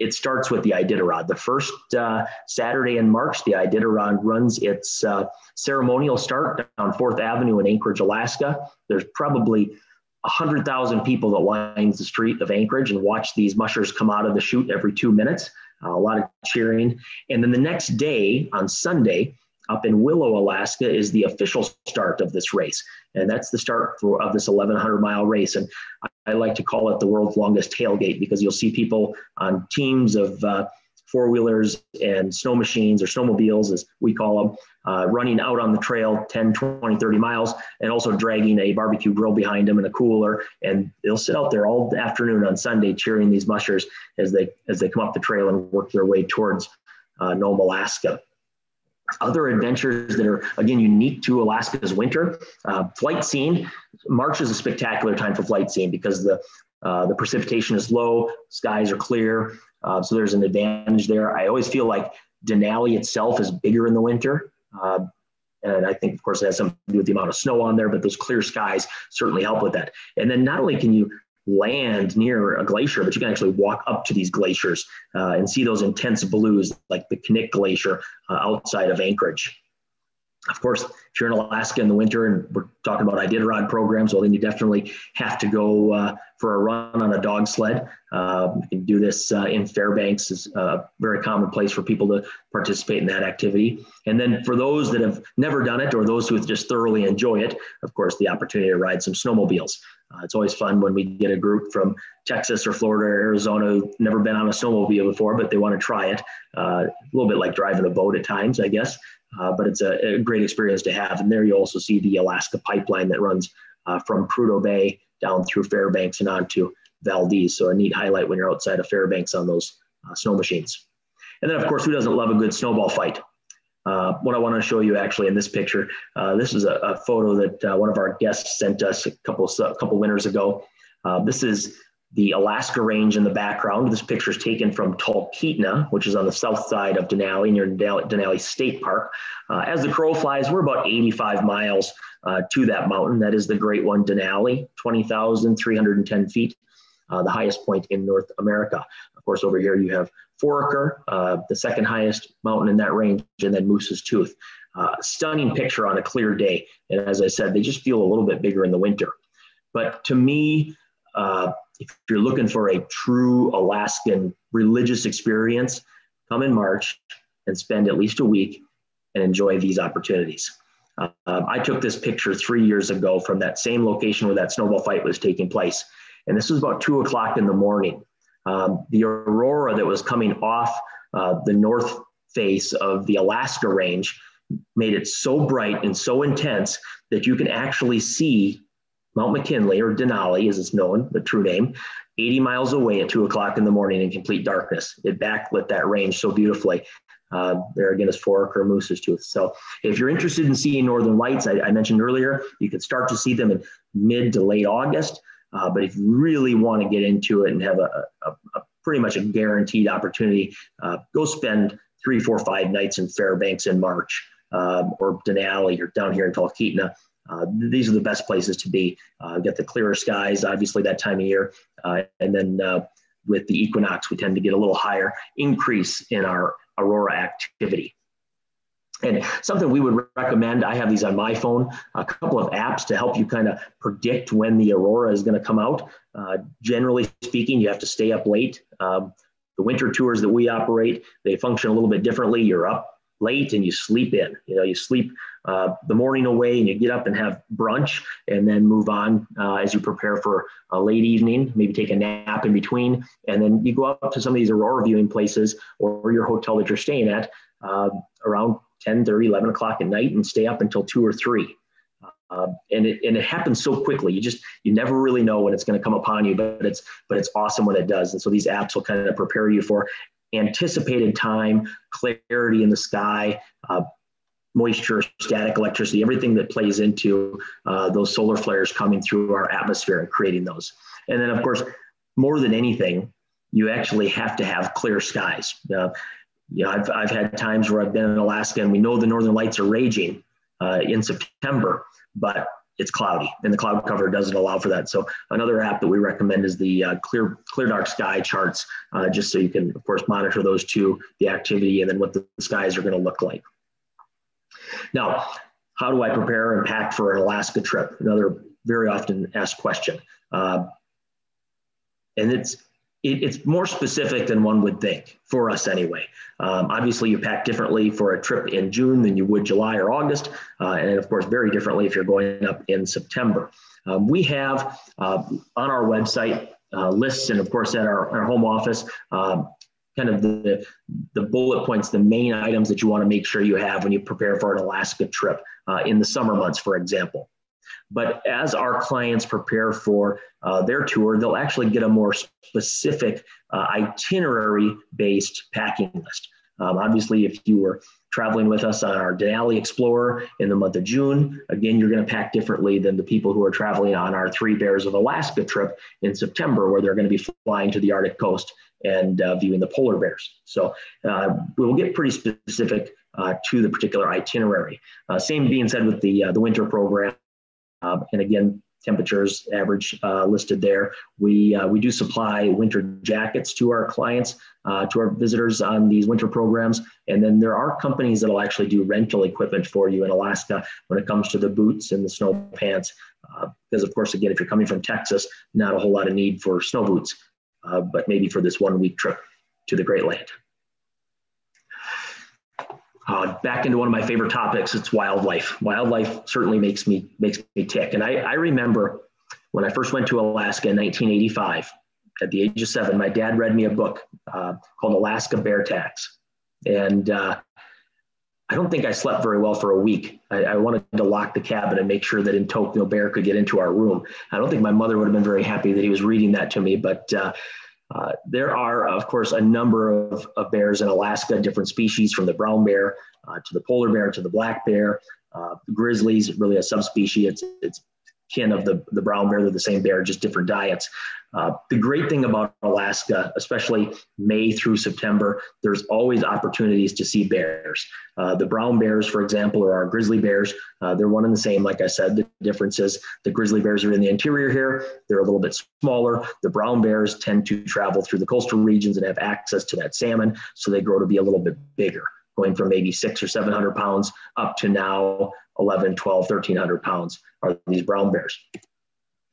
it starts with the Iditarod. The first uh, Saturday in March, the Iditarod runs its uh, ceremonial start down Fourth Avenue in Anchorage, Alaska. There's probably 100,000 people that lines the street of Anchorage and watch these mushers come out of the chute every two minutes. Uh, a lot of cheering. And then the next day on Sunday, up in Willow, Alaska, is the official start of this race. And that's the start for, of this 1100 mile race. And I, I, like to call it the world's longest tailgate because you'll see people on teams of uh, four wheelers and snow machines or snowmobiles, as we call them, uh, running out on the trail 10, 20, 30 miles, and also dragging a barbecue grill behind them and a cooler. And they'll sit out there all afternoon on Sunday cheering these mushers as they as they come up the trail and work their way towards uh, Nome, Alaska. Other adventures that are, again, unique to Alaska's winter. Uh, flightseeing. March is a spectacular time for flightseeing because the uh, the precipitation is low, skies are clear, uh, so there's an advantage there. I always feel like Denali itself is bigger in the winter. Uh, and I think, of course, it has something to do with the amount of snow on there, but those clear skies certainly help with that. And then not only can you land near a glacier, but you can actually walk up to these glaciers uh, and see those intense blues like the Knik Glacier uh, outside of Anchorage. Of course, if you're in Alaska in the winter and we're talking about Iditarod programs, well, then you definitely have to go uh, for a run on a dog sled. Uh, you can do this uh, in Fairbanks is a very common place for people to participate in that activity. And then for those that have never done it or those who just thoroughly enjoy it, of course, the opportunity to ride some snowmobiles. Uh, it's always fun when we get a group from Texas or Florida or Arizona who've never been on a snowmobile before, but they want to try it. Uh, a little bit like driving a boat at times, I guess. Uh, but it's a, a, great experience to have. And there you also see the Alaska pipeline that runs uh, from Prudhoe Bay down through Fairbanks and on to Valdez. So a neat highlight when you're outside of Fairbanks on those uh, snow machines. And then, of course, who doesn't love a good snowball fight? Uh, what I want to show you actually in this picture, uh, this is a, a photo that uh, one of our guests sent us a couple, a couple winters ago. this is the Alaska Range in the background. This picture is taken from Talkeetna, which is on the south side of Denali near Denali State Park. Uh, as the crow flies, we're about 85 miles uh, to that mountain. That is the Great One Denali, 20,310 feet, uh, the highest point in North America. Of course, over here you have Foraker, uh, the second highest mountain in that range, and then Moose's Tooth. Uh, stunning picture on a clear day. And as I said, they just feel a little bit bigger in the winter. But to me, uh, if you're looking for a true Alaskan religious experience, come in March and spend at least a week and enjoy these opportunities. Uh, I took this picture three years ago from that same location where that snowball fight was taking place. And this was about two o'clock in the morning. Um, the aurora that was coming off uh, the north face of the Alaska range made it so bright and so intense that you can actually see Mount McKinley, or Denali as it's known, the true name, 80 miles away at two o'clock in the morning in complete darkness. It backlit that range so beautifully. Uh, there again is Foraker Moose's Tooth. So if you're interested in seeing northern lights, I, I, mentioned earlier, you can start to see them in mid to late August. Uh, but if you really want to get into it and have a, a, a pretty much a guaranteed opportunity, uh, go spend three, four, five nights in Fairbanks in March um, or Denali or down here in Talkeetna uh, these are the best places to be. Uh, get the clearer skies, obviously, that time of year. Uh, and then uh, with the equinox, we tend to get a little higher increase in our aurora activity. And something we would recommend, I have these on my phone, a couple of apps to help you kind of predict when the aurora is going to come out. Uh, generally speaking, you have to stay up late. Um, the winter tours that we operate, they function a little bit differently. You're up late and you sleep in. You know, you sleep uh, the morning away and you get up and have brunch and then move on uh, as you prepare for a late evening, maybe take a nap in between. And then you go up to some of these aurora viewing places or your hotel that you're staying at uh, around 10, 30, 11 o'clock at night and stay up until two or three. Uh, and it and it happens so quickly. You just you never really know when it's going to come upon you, but it's but it's awesome when it does. And so these apps will kind of prepare you for anticipated time, clarity in the sky, uh, moisture, static electricity, everything that plays into uh, those solar flares coming through our atmosphere and creating those. And then, of course, more than anything, you actually have to have clear skies. Uh, you know, I've, I've had times where I've been in Alaska and we know the northern lights are raging uh, in September, but it's cloudy and the cloud cover doesn't allow for that. So another app that we recommend is the uh, clear clear dark sky charts, uh, just so you can of course monitor those two, the activity and then what the skies are going to look like. Now, how do I prepare and pack for an Alaska trip? Another very often asked question. Uh, and it's it, it's more specific than one would think for us anyway. Um, obviously, you pack differently for a trip in June than you would July or August, uh, and of course, very differently if you're going up in September. Um, we have uh, on our website uh, lists, and of course, at our, our home office, um, kind of the, the bullet points, the main items that you want to make sure you have when you prepare for an Alaska trip uh, in the summer months, for example. But as our clients prepare for uh, their tour, they'll actually get a more specific uh, itinerary based packing list. Um, obviously, if you were traveling with us on our Denali Explorer in the month of June, again, you're going to pack differently than the people who are traveling on our Three Bears of Alaska trip in September, where they're going to be flying to the Arctic coast and uh, viewing the polar bears. So uh, we'll get pretty specific uh, to the particular itinerary. Uh, same being said with the, uh, the winter program. Um, and again, temperatures average uh, listed there. We, uh, we do supply winter jackets to our clients, uh, to our visitors on these winter programs. And then there are companies that will actually do rental equipment for you in Alaska when it comes to the boots and the snow pants. Uh, because of course, again, if you're coming from Texas, not a whole lot of need for snow boots, uh, but maybe for this one week trip to the Great Land. Uh, back into one of my favorite topics, it's wildlife. Wildlife certainly makes me makes me tick. And I, I remember when I first went to Alaska in 1985, at the age of seven, my dad read me a book uh, called Alaska Bear Tales, and uh, I don't think I slept very well for a week. I, I, wanted to lock the cabin and make sure that in Tok no bear could get into our room. I don't think my mother would have been very happy that he was reading that to me, but uh, there are, of course, a number of, of, bears in Alaska, different species from the brown bear uh, to the polar bear to the black bear. Uh, grizzlies, really a subspecies. It's, it's kin of the, the brown bear. They're the same bear, just different diets. Uh, the great thing about Alaska, especially May through September, there's always opportunities to see bears. Uh, the brown bears, for example, or our grizzly bears, uh, they're one and the same. Like I said, the difference is the grizzly bears are in the interior here. They're a little bit smaller. The brown bears tend to travel through the coastal regions and have access to that salmon, so they grow to be a little bit bigger, going from maybe six or 700 pounds up to now 11, 12, 1300 pounds are these brown bears.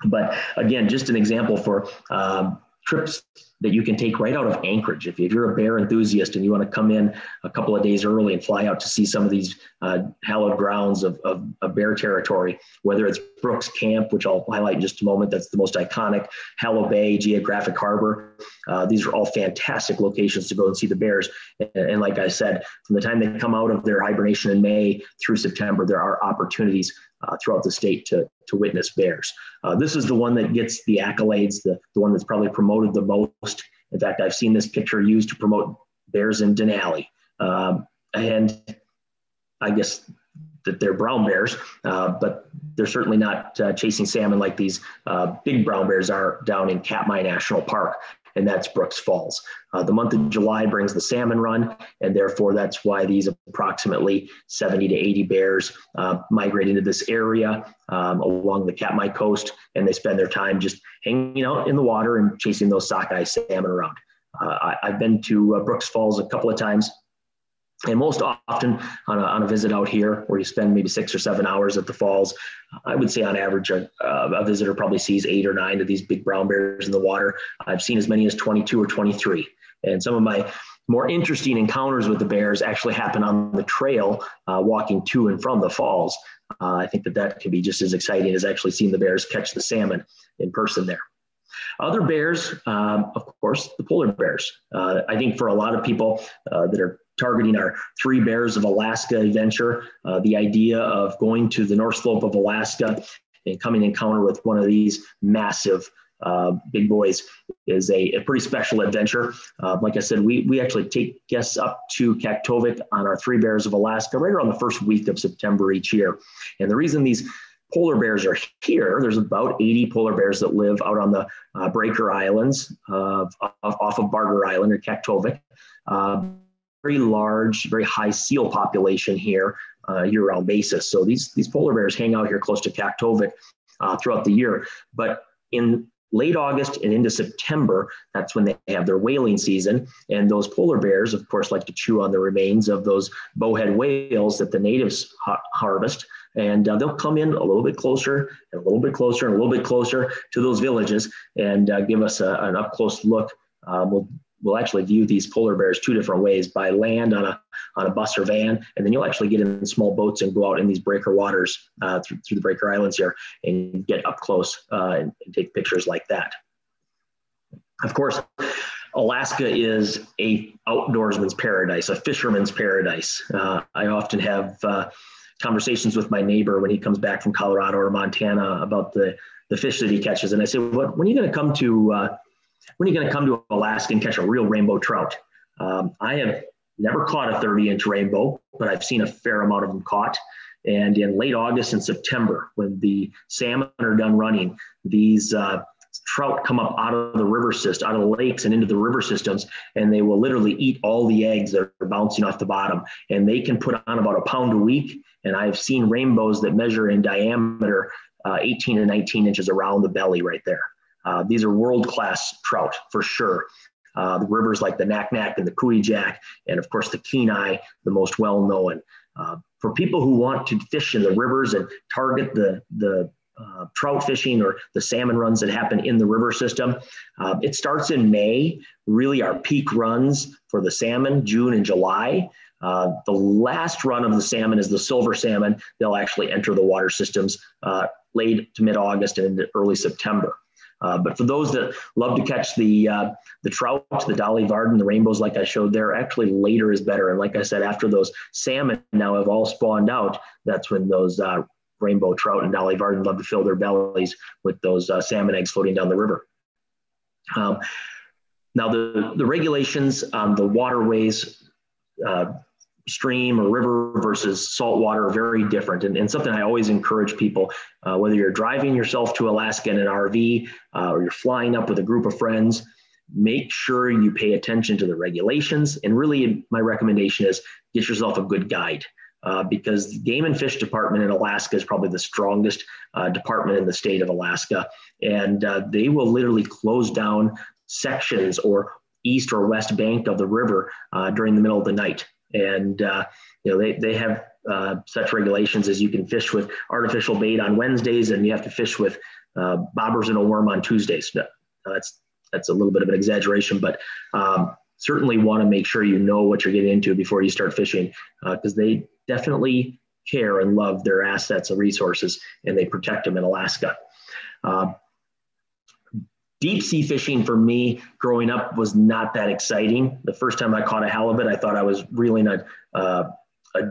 But again, just an example for um, trips that you can take right out of Anchorage. If, you're a bear enthusiast and you want to come in a couple of days early and fly out to see some of these uh, hallowed grounds of, of, of, bear territory, whether it's Brooks Camp, which I'll highlight in just a moment, that's the most iconic, Hallo Bay, Geographic Harbor. Uh, these are all fantastic locations to go and see the bears. And, and like I said, from the time they come out of their hibernation in May through September, there are opportunities uh, throughout the state to, to witness bears. Uh, this is the one that gets the accolades, the, the one that's probably promoted the most. In fact, I've seen this picture used to promote bears in Denali. Um, and I guess that they're brown bears, uh, but they're certainly not uh, chasing salmon like these uh, big brown bears are down in Katmai National Park and that's Brooks Falls. Uh, the month of July brings the salmon run, and therefore that's why these approximately 70 to 80 bears uh, migrate into this area um, along the Katmai coast, and they spend their time just hanging out in the water and chasing those sockeye salmon around. Uh, I, have been to uh, Brooks Falls a couple of times and most often on a, on a visit out here where you spend maybe six or seven hours at the falls, I would say on average a, a visitor probably sees eight or nine of these big brown bears in the water. I've seen as many as 22 or 23. And some of my more interesting encounters with the bears actually happen on the trail uh, walking to and from the falls. Uh, I think that that can be just as exciting as actually seeing the bears catch the salmon in person there. Other bears, um, of course, the polar bears. Uh, I think for a lot of people uh, that are targeting our Three Bears of Alaska adventure. Uh, the idea of going to the North Slope of Alaska and coming encounter with one of these massive uh, big boys is a, a pretty special adventure. Uh, like I said, we, we actually take guests up to Kaktovik on our Three Bears of Alaska right around the first week of September each year. And the reason these polar bears are here, there's about 80 polar bears that live out on the uh, Breaker Islands off, off of Barter Island or Kaktovik. Very large, very high seal population here uh, year-round basis. So these these polar bears hang out here close to Kaktovik uh, throughout the year. But in late August and into September, that's when they have their whaling season. And those polar bears, of course, like to chew on the remains of those bowhead whales that the natives ha- harvest. And uh, they'll come in a little bit closer and a little bit closer and a little bit closer to those villages and uh, give us a, an up close look uh, will actually view these polar bears two different ways by land on a on a bus or van, and then you'll actually get in small boats and go out in these breaker waters uh, through, through the breaker islands here and get up close uh, and, and take pictures like that. Of course, Alaska is a outdoorsman's paradise, a fisherman's paradise. Uh, I often have uh, conversations with my neighbor when he comes back from Colorado or Montana about the the fish that he catches, and I say, "What? When are you going to come to? Uh, when are you going to come to Alaska and catch a real rainbow trout?" Um, I have never caught a 30 inch rainbow, but I've seen a fair amount of them caught. And in late August and September, when the salmon are done running, these uh, trout come up out of the river system, out of the lakes and into the river systems, and they will literally eat all the eggs that are bouncing off the bottom. And they can put on about a pound a week. And I've seen rainbows that measure in diameter uh, 18 to 19 inches around the belly right there. Uh, these are world class trout for sure. Uh, the rivers like the Naknek and the Kvichak, and of course the Kenai, the most well known. Uh, for people who want to fish in the rivers and target the, the uh, trout fishing or the salmon runs that happen in the river system. Uh, it starts in May. Really, our peak runs for the salmon, June and July. Uh, the last run of the salmon is the silver salmon. They'll actually enter the water systems uh, late to mid August and into early September. Uh, but for those that love to catch the uh, the trout, the dolly varden, the rainbows, like I showed there, actually later is better. And like I said, after those salmon now have all spawned out, that's when those uh, rainbow trout and dolly varden love to fill their bellies with those uh, salmon eggs floating down the river. Um, now the the regulations on the waterways. Stream or river versus saltwater are very different. And, and something I always encourage people, uh, whether you're driving yourself to Alaska in an RV uh, or you're flying up with a group of friends, make sure you pay attention to the regulations. And really, my recommendation is get yourself a good guide. Uh, because the Game and Fish Department in Alaska is probably the strongest uh, department in the state of Alaska. And uh, they will literally close down sections or east or west bank of the river uh, during the middle of the night and uh, you know they, they have uh, such regulations as you can fish with artificial bait on Wednesdays, and you have to fish with uh, bobbers and a worm on Tuesdays. No, that's that's a little bit of an exaggeration, but um, certainly want to make sure you know what you're getting into before you start fishing, because uh, they definitely care and love their assets and resources, and they protect them in Alaska. Deep sea fishing for me growing up was not that exciting. The first time I caught a halibut, I thought I was reeling a, uh, a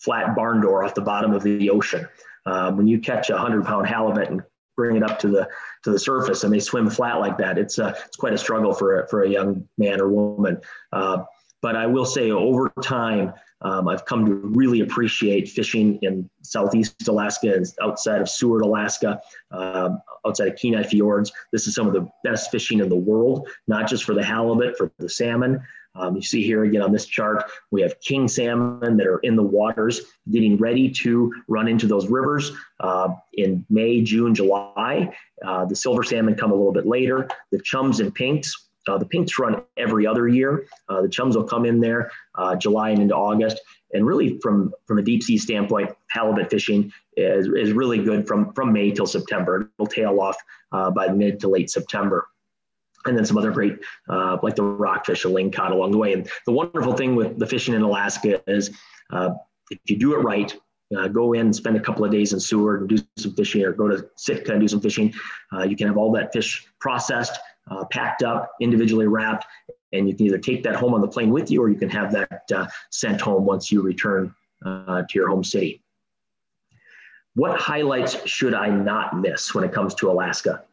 flat barn door off the bottom of the ocean. Uh, when you catch a hundred pound halibut and bring it up to the to the surface and they swim flat like that, it's uh, it's quite a struggle for a, for a young man or woman. Uh, but I will say over time, um, I've come to really appreciate fishing in Southeast Alaska and outside of Seward, Alaska, uh, outside of Kenai Fjords. This is some of the best fishing in the world, not just for the halibut, for the salmon. Um, you see here again on this chart, we have king salmon that are in the waters getting ready to run into those rivers uh, in May, June, July. Uh, the silver salmon come a little bit later. The chums and pinks uh, the pinks run every other year. Uh, the chums will come in there uh, July and into August. And really, from from a deep sea standpoint, halibut fishing is, is really good from from May till September. It'll tail off uh, by mid to late September. And then some other great, uh, like the rockfish and lingcod along the way. And the wonderful thing with the fishing in Alaska is uh, if you do it right, uh, go in and spend a couple of days in Seward and do some fishing or go to Sitka and do some fishing. Uh, you can have all that fish processed uh, packed up, individually wrapped, and you can either take that home on the plane with you or you can have that uh, sent home once you return uh, to your home city. What highlights should I not miss when it comes to Alaska?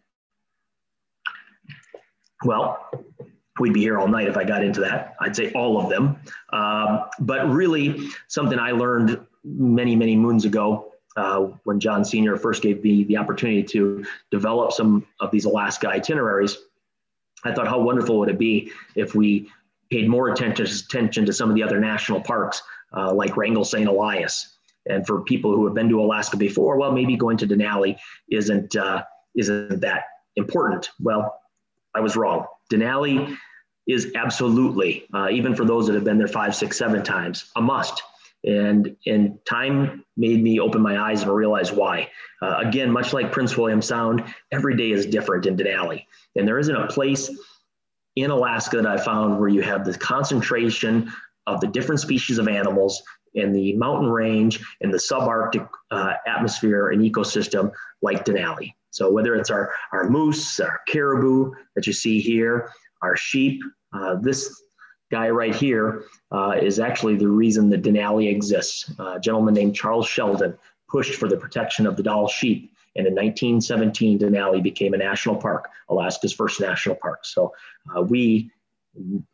Well, we'd be here all night if I got into that. I'd say all of them. Um, but really, something I learned many, many moons ago uh, when John Sr. first gave me the opportunity to develop some of these Alaska itineraries I thought, how wonderful would it be if we paid more attention, attention to some of the other national parks, uh, like Wrangell St. Elias. And for people who have been to Alaska before, well, maybe going to Denali isn't uh, isn't that important. Well, I was wrong. Denali is absolutely, uh, even for those that have been there five, six, seven times, a must. And and time made me open my eyes and realize why. Uh, again, much like Prince William Sound, every day is different in Denali. And there isn't a place in Alaska that I found where you have the concentration of the different species of animals in the mountain range in the subarctic uh, atmosphere and ecosystem like Denali. So whether it's our, our moose, our caribou that you see here, our sheep, uh, this guy right here uh, is actually the reason that Denali exists. a gentleman named Charles Sheldon pushed for the protection of the Dall sheep. And in 1917, Denali became a national park, Alaska's first national park. So uh, we,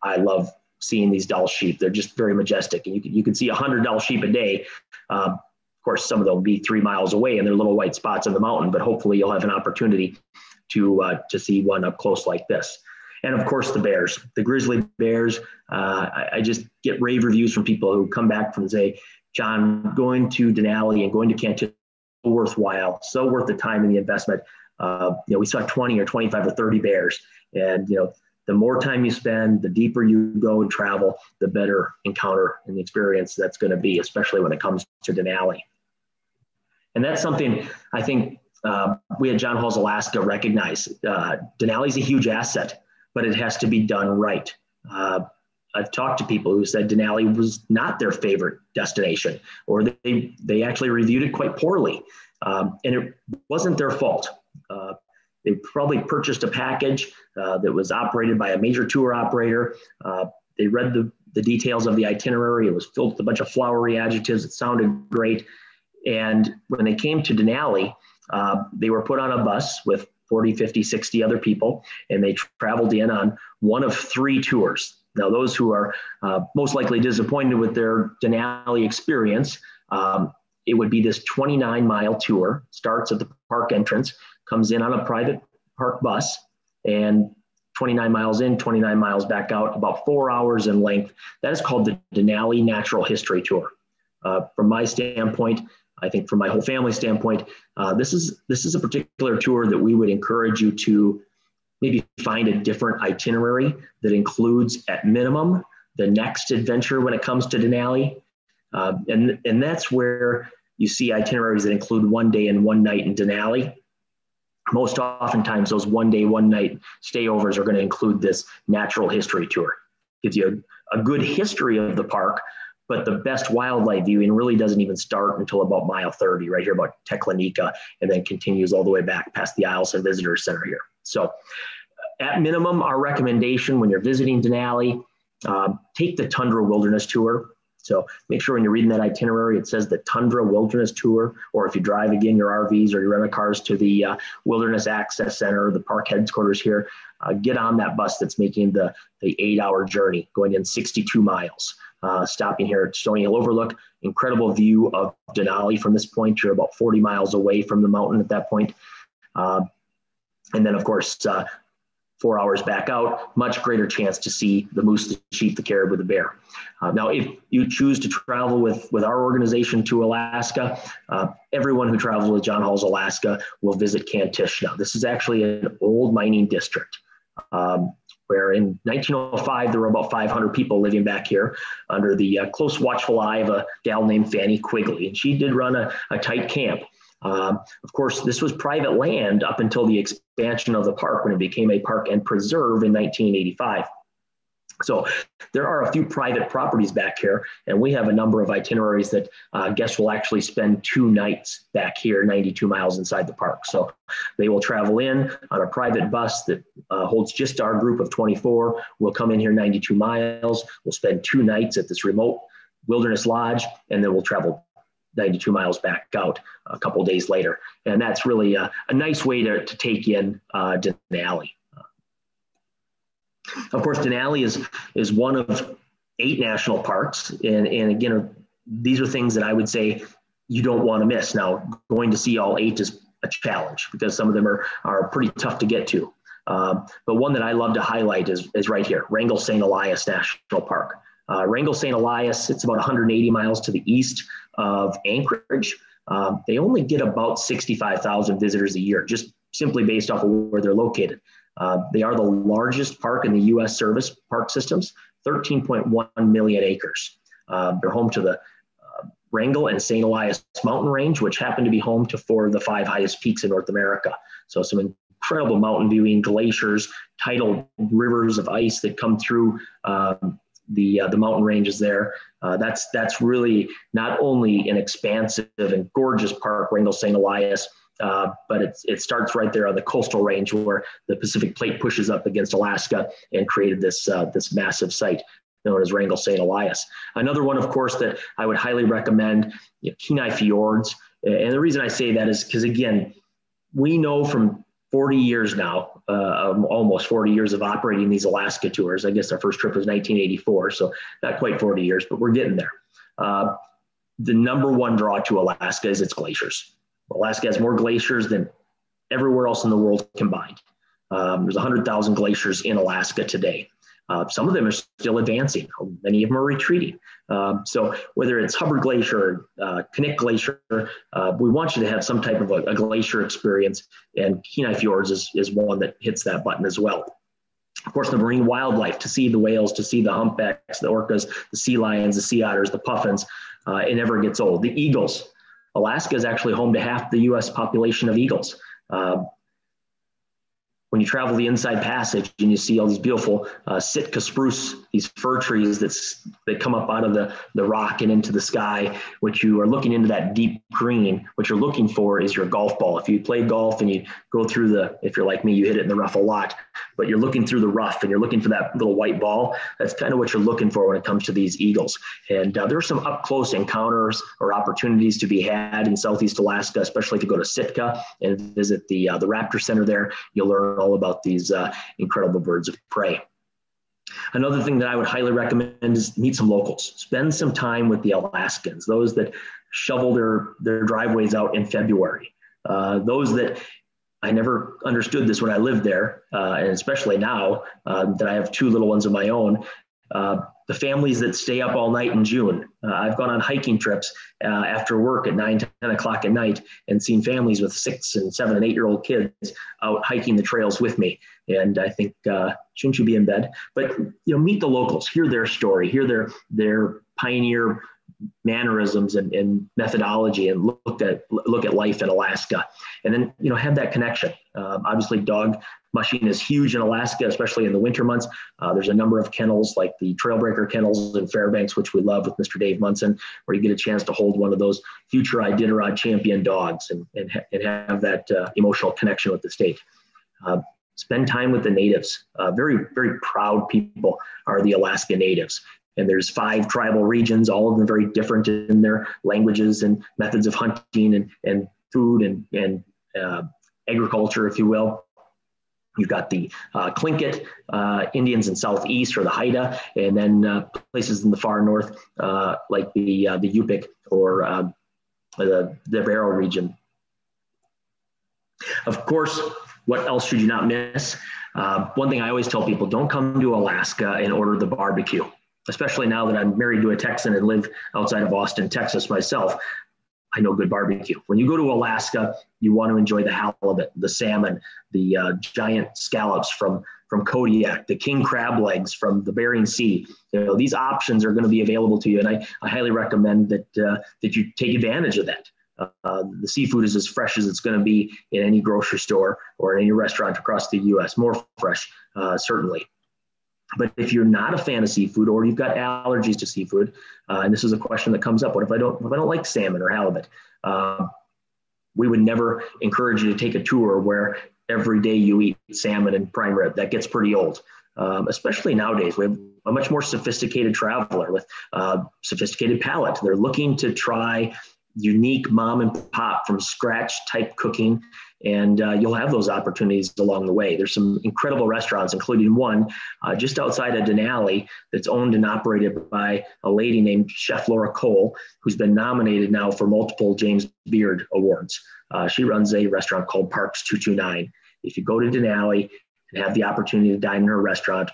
I love seeing these Dall sheep. They're just very majestic. And you can, you can see 100 Dall sheep a day. Um, of course, some of them will be three miles away and they're little white spots on the mountain, but hopefully you'll have an opportunity to, uh, to see one up close like this and of course the Bears, the grizzly bears. Uh, I, I, just get rave reviews from people who come back from say, John, going to Denali and going to Kantishna, worthwhile, so worth the time and the investment. Uh, you know, we saw 20 or 25 or 30 bears, and you know, the more time you spend, the deeper you go and travel, the better encounter and the experience that's going to be, especially when it comes to Denali. And that's something I think uh, we at John Halls Alaska recognize. Uh, is a huge asset but it has to be done right. Uh, I've talked to people who said Denali was not their favorite destination, or they, they actually reviewed it quite poorly. Um, and it wasn't their fault. Uh, they probably purchased a package uh, that was operated by a major tour operator. Uh, they read the, the details of the itinerary. It was filled with a bunch of flowery adjectives. It sounded great. And when they came to Denali, uh, they were put on a bus with 40, 50, 60 other people, and they traveled in on one of three tours. Now, those who are uh, most likely disappointed with their Denali experience, um, it would be this 29 mile tour, starts at the park entrance, comes in on a private park bus, and 29 miles in, 29 miles back out, about four hours in length. That is called the Denali Natural History Tour. Uh, from my standpoint, I think from my whole family standpoint, uh, this is this is a particular tour that we would encourage you to maybe find a different itinerary that includes at minimum the next adventure when it comes to Denali, uh, and and that's where you see itineraries that include one day and one night in Denali. Most oftentimes, those one day, one night stayovers are going to include this natural history tour. Gives you a, a good history of the park, but the best wildlife viewing really doesn't even start until about mile 30 right here about Teklanika and then continues all the way back past the Eielson Visitor Center here. So at minimum, our recommendation when you're visiting Denali, um, take the Tundra Wilderness Tour. So make sure when you're reading that itinerary, it says the Tundra Wilderness Tour, or if you drive again your RVs or your rental cars to the uh, Wilderness Access Center, the park headquarters here, uh, get on that bus that's making the, the eight hour journey going in 62 miles uh, stopping here at Stony Hill Overlook. Incredible view of Denali from this point. You're about 40 miles away from the mountain at that point. Uh, and then, of course, uh, four hours back out, much greater chance to see the moose, the sheep, the caribou, the bear. Uh, now, if you choose to travel with, with our organization to Alaska, uh, everyone who travels with John Halls Alaska will visit Kantishna. This is actually an old mining district. Um, where in 1905 there were about 500 people living back here under the uh, close watchful eye of a gal named Fanny Quigley. And she did run a, a tight camp. Um, of course, this was private land up until the expansion of the park when it became a park and preserve in 1985. So there are a few private properties back here, and we have a number of itineraries that uh, guests will actually spend two nights back here, 92 miles inside the park. So they will travel in on a private bus that uh, holds just our group of 24. We'll come in here 92 miles. We'll spend two nights at this remote wilderness lodge, and then we'll travel 92 miles back out a couple days later. And that's really a, a nice way to, to take in uh, Denali. Of course, Denali is, is one of eight national parks. And, and again, these are things that I would say you don't want to miss. Now, going to see all eight is a challenge because some of them are, are pretty tough to get to. Um, but one that I love to highlight is, is right here, Wrangell St. Elias National Park. Uh, Wrangell St. Elias, it's about 180 miles to the east of Anchorage. Um, they only get about 65,000 visitors a year, just simply based off of where they're located. Uh, they are the largest park in the U.S. service park systems, 13.1 million acres. Uh, they're home to the uh, Wrangell and St. Elias mountain range, which happen to be home to four of the five highest peaks in North America. So some incredible mountain viewing, glaciers, tidal rivers of ice that come through um, the uh, the mountain ranges there. Uh, that's that's really not only an expansive and gorgeous park, Wrangell St. Elias, uh, but it starts right there on the coastal range where the Pacific Plate pushes up against Alaska and created this uh, this massive site known as Wrangell St. Elias. Another one, of course, that I would highly recommend, you know, Kenai Fjords. And the reason I say that is because again, we know from 40 years now, uh, um, almost 40 years of operating these Alaska tours. I guess our first trip was 1984, so not quite 40 years, but we're getting there. Uh, the number one draw to Alaska is its glaciers. Alaska has more glaciers than everywhere else in the world combined. Um, there's 100,000 glaciers in Alaska today. Uh, some of them are still advancing. Many of them are retreating. Um, so whether it's Hubbard Glacier, uh, Glacier, uh, we want you to have some type of a, a, glacier experience, and Kenai Fjords is, is one that hits that button as well. Of course, the marine wildlife, to see the whales, to see the humpbacks, the orcas, the sea lions, the sea otters, the puffins, uh, it never gets old. The eagles. Alaska is actually home to half the US population of eagles. Uh, when you travel the inside passage and you see all these beautiful uh, Sitka spruce, these fir trees that's, that come up out of the, the rock and into the sky, what you are looking into that deep green, what you're looking for is your golf ball. If you play golf and you go through the, if you're like me, you hit it in the rough a lot, but you're looking through the rough and you're looking for that little white ball, that's kind of what you're looking for when it comes to these eagles. And uh, there are some up close encounters or opportunities to be had in Southeast Alaska, especially if you go to Sitka and visit the, uh, the Raptor Center there. You'll learn all about these uh, incredible birds of prey. Another thing that I would highly recommend is meet some locals. Spend some time with the Alaskans, those that shovel their, their driveways out in February. Uh, those that I never understood this when I lived there, uh, and especially now uh, that I have two little ones of my own. The families that stay up all night in June. Uh, I've gone on hiking trips uh, after work at 9, 10 o'clock at night and seen families with six and seven and eight year old kids out hiking the trails with me. And I think, uh, shouldn't you be in bed? But, you know, meet the locals, hear their story, hear their, their pioneer mannerisms and, and, methodology and look at look at life in Alaska, and then you know have that connection. Um, obviously, dog mushing is huge in Alaska, especially in the winter months. Uh, there's a number of kennels like the Trailbreaker kennels in Fairbanks, which we love with Mr. Dave Monson, where you get a chance to hold one of those future Iditarod champion dogs and and, and have that uh, emotional connection with the state. Uh, spend time with the natives. Uh, very, very proud people are the Alaska natives and there's five tribal regions, all of them very different in their languages and methods of hunting and, and food and, and uh, agriculture, if you will. You've got the uh, Tlingit uh, Indians in southeast or the Haida, and then uh, places in the far north uh, like the uh, the Yupik or uh, the the Barrow region. Of course, what else should you not miss? one thing I always tell people: don't come to Alaska and order the barbecue especially now that I'm married to a Texan and live outside of Austin, Texas myself. I know good barbecue. When you go to Alaska, you want to enjoy the halibut, the salmon, the uh, giant scallops from from Kodiak, the king crab legs from the Bering Sea. You know, these options are going to be available to you, and I, I highly recommend that uh, that you take advantage of that. Uh, the seafood is as fresh as it's going to be in any grocery store or any restaurant across the U.S. More fresh, uh, certainly. But if you're not a fan of seafood or you've got allergies to seafood, uh, and this is a question that comes up, what if I don't if I don't like salmon or halibut? Uh, we would never encourage you to take a tour where every day you eat salmon and prime rib. That gets pretty old, um, especially nowadays. We have a much more sophisticated traveler with uh, sophisticated palate. They're looking to try unique mom and pop from scratch type cooking and uh, you'll have those opportunities along the way. There's some incredible restaurants, including one uh, just outside of Denali that's owned and operated by a lady named Chef Laura Cole, who's been nominated now for multiple James Beard Awards. Uh, she runs a restaurant called Parks 229. If you go to Denali and have the opportunity to dine in her restaurant,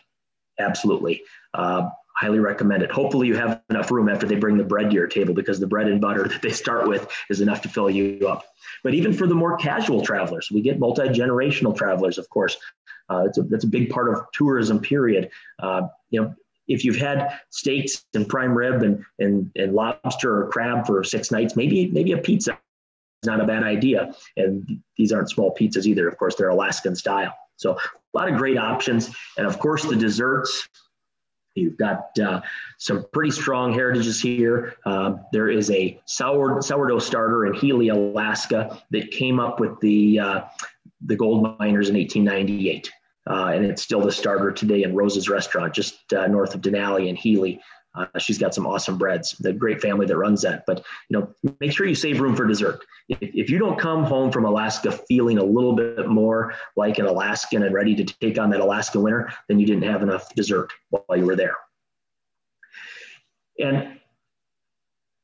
absolutely. Uh, highly recommend it. Hopefully, you have enough room after they bring the bread to your table because the bread and butter that they start with is enough to fill you up. But even for the more casual travelers, we get multi generational travelers, of course. Uh, a, that's a big part of tourism, period. Uh, you know, if you've had steaks and prime rib and, and, and lobster or crab for six nights, maybe maybe a pizza is not a bad idea. And these aren't small pizzas either. Of course, they're Alaskan style. So a lot of great options. And of course, the desserts. You've got uh, some pretty strong heritages here. Uh, there is a sour, sourdough starter in Healy, Alaska, that came up with the uh, the gold miners in 1898, uh, and it's still the starter today in Rose's Restaurant, just uh, north of Denali and Healy. Uh, she's got some awesome breads. The great family that runs that. But you know, make sure you save room for dessert. If, if you don't come home from Alaska feeling a little bit more like an Alaskan and ready to take on that Alaska winter, then you didn't have enough dessert while you were there. And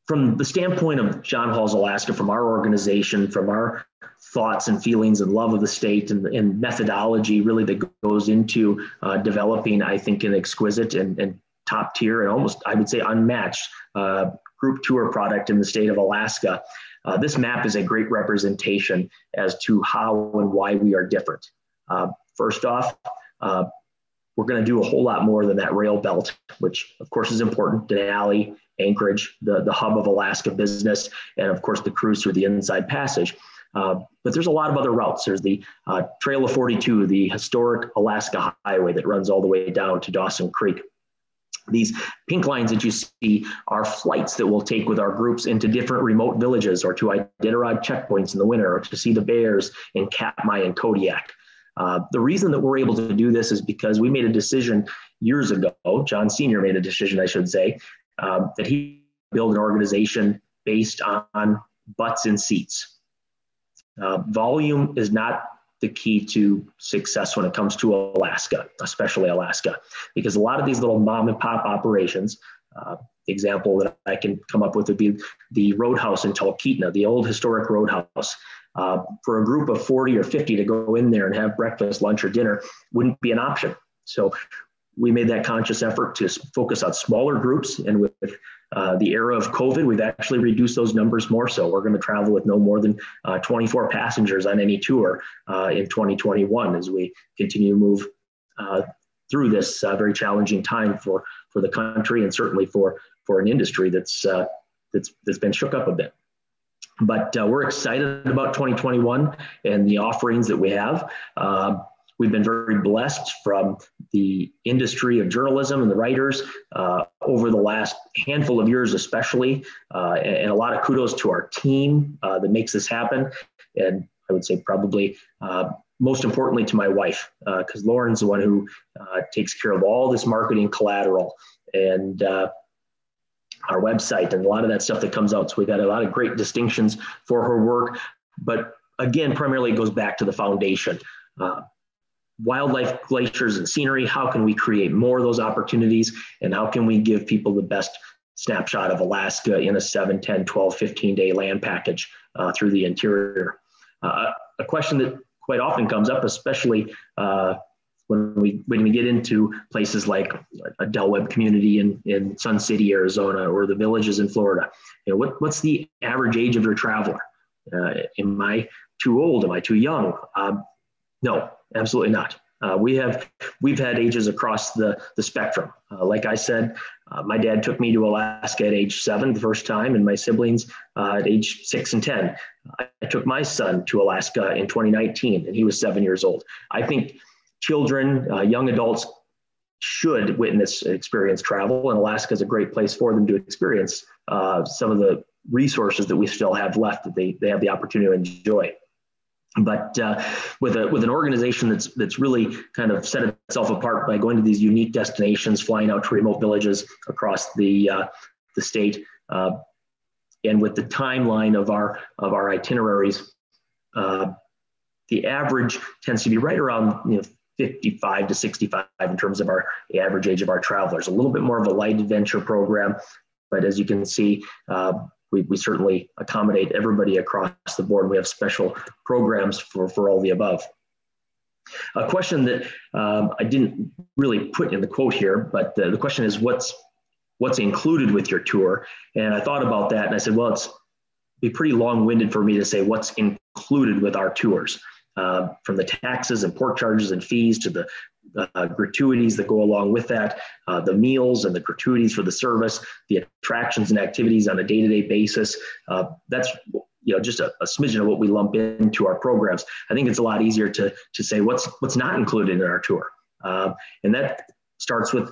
from the standpoint of John Halls Alaska, from our organization, from our thoughts and feelings and love of the state and, and methodology really that goes into uh, developing, I think, an exquisite and, and top tier and almost, I would say, unmatched uh, group tour product in the state of Alaska. Uh, this map is a great representation as to how and why we are different. Uh, first off, uh, we're going to do a whole lot more than that rail belt, which of course is important. Denali, Anchorage, the, the hub of Alaska business, and of course the cruise through the Inside Passage. Uh, but there's a lot of other routes. There's the uh, Trail of 42, the historic Alaska Highway that runs all the way down to Dawson Creek. These pink lines that you see are flights that we'll take with our groups into different remote villages or to Iditarod checkpoints in the winter or to see the bears in Katmai and Kodiak. Uh, the reason that we're able to do this is because we made a decision years ago, John Sr. made a decision, I should say, um, that he build an organization based on butts and seats. Uh, volume is not the key to success when it comes to Alaska, especially Alaska, because a lot of these little mom and pop operations, uh, example that I can come up with would be the Roadhouse in Talkeetna, the old historic Roadhouse. Uh, for a group of 40 or 50 to go in there and have breakfast, lunch, or dinner wouldn't be an option. So we made that conscious effort to focus on smaller groups. And with uh, the era of COVID, we've actually reduced those numbers more. So we're going to travel with no more than uh, 24 passengers on any tour uh, in 2021 as we continue to move uh, through this uh, very challenging time for, for the country and certainly for, for an industry that's, that's, that's been shook up a bit. But we're excited about 2021 and the offerings that we have. We've been very blessed from the industry of journalism and the writers uh, over the last handful of years, especially, uh, and, a lot of kudos to our team uh, that makes this happen. And I would say probably uh, most importantly to my wife, because uh, Lauren's the one who uh, takes care of all this marketing collateral and our website and a lot of that stuff that comes out. So we've had a lot of great distinctions for her work, but again, primarily it goes back to the foundation. Wildlife glaciers and scenery how can we create more of those opportunities and how can we give people the best snapshot of alaska in a 7 10 12 15 day land package uh, through the interior uh, a question that quite often comes up especially uh, when we when we get into places like a Del Webb community in, in Sun City, Arizona, or the villages in Florida, you know, what, what's the average age of your traveler? Uh, am I too old? Am I too young? Um, no, absolutely not. Uh, we have we've had ages across the the spectrum. Uh, like I said, uh, my dad took me to Alaska at age seven the first time, and my siblings uh, at age six and ten. I took my son to Alaska in 2019, and he was seven years old. I think children, uh, young adults should witness experience travel, and Alaska is a great place for them to experience uh, some of the resources that we still have left that they, they have the opportunity to enjoy. But uh, with a with an organization that's that's really kind of set itself apart by going to these unique destinations, flying out to remote villages across the uh, the state, uh, and with the timeline of our of our itineraries, uh, the average tends to be right around you know 55 to 65 in terms of our average age of our travelers. A little bit more of a light adventure program, but as you can see, uh, we, we certainly accommodate everybody across the board. We have special programs for, for all the above. A question that um, I didn't really put in the quote here, but the, question is what's what's included with your tour? And I thought about that and I said, well, it's be pretty long-winded for me to say what's included with our tours. Uh, from the taxes and port charges and fees to the uh, gratuities that go along with that, uh, the meals and the gratuities for the service, the attractions and activities on a day-to-day basis. Uh, that's you know just a, a, smidgen of what we lump into our programs. I think it's a lot easier to to say what's what's not included in our tour, uh, and that starts with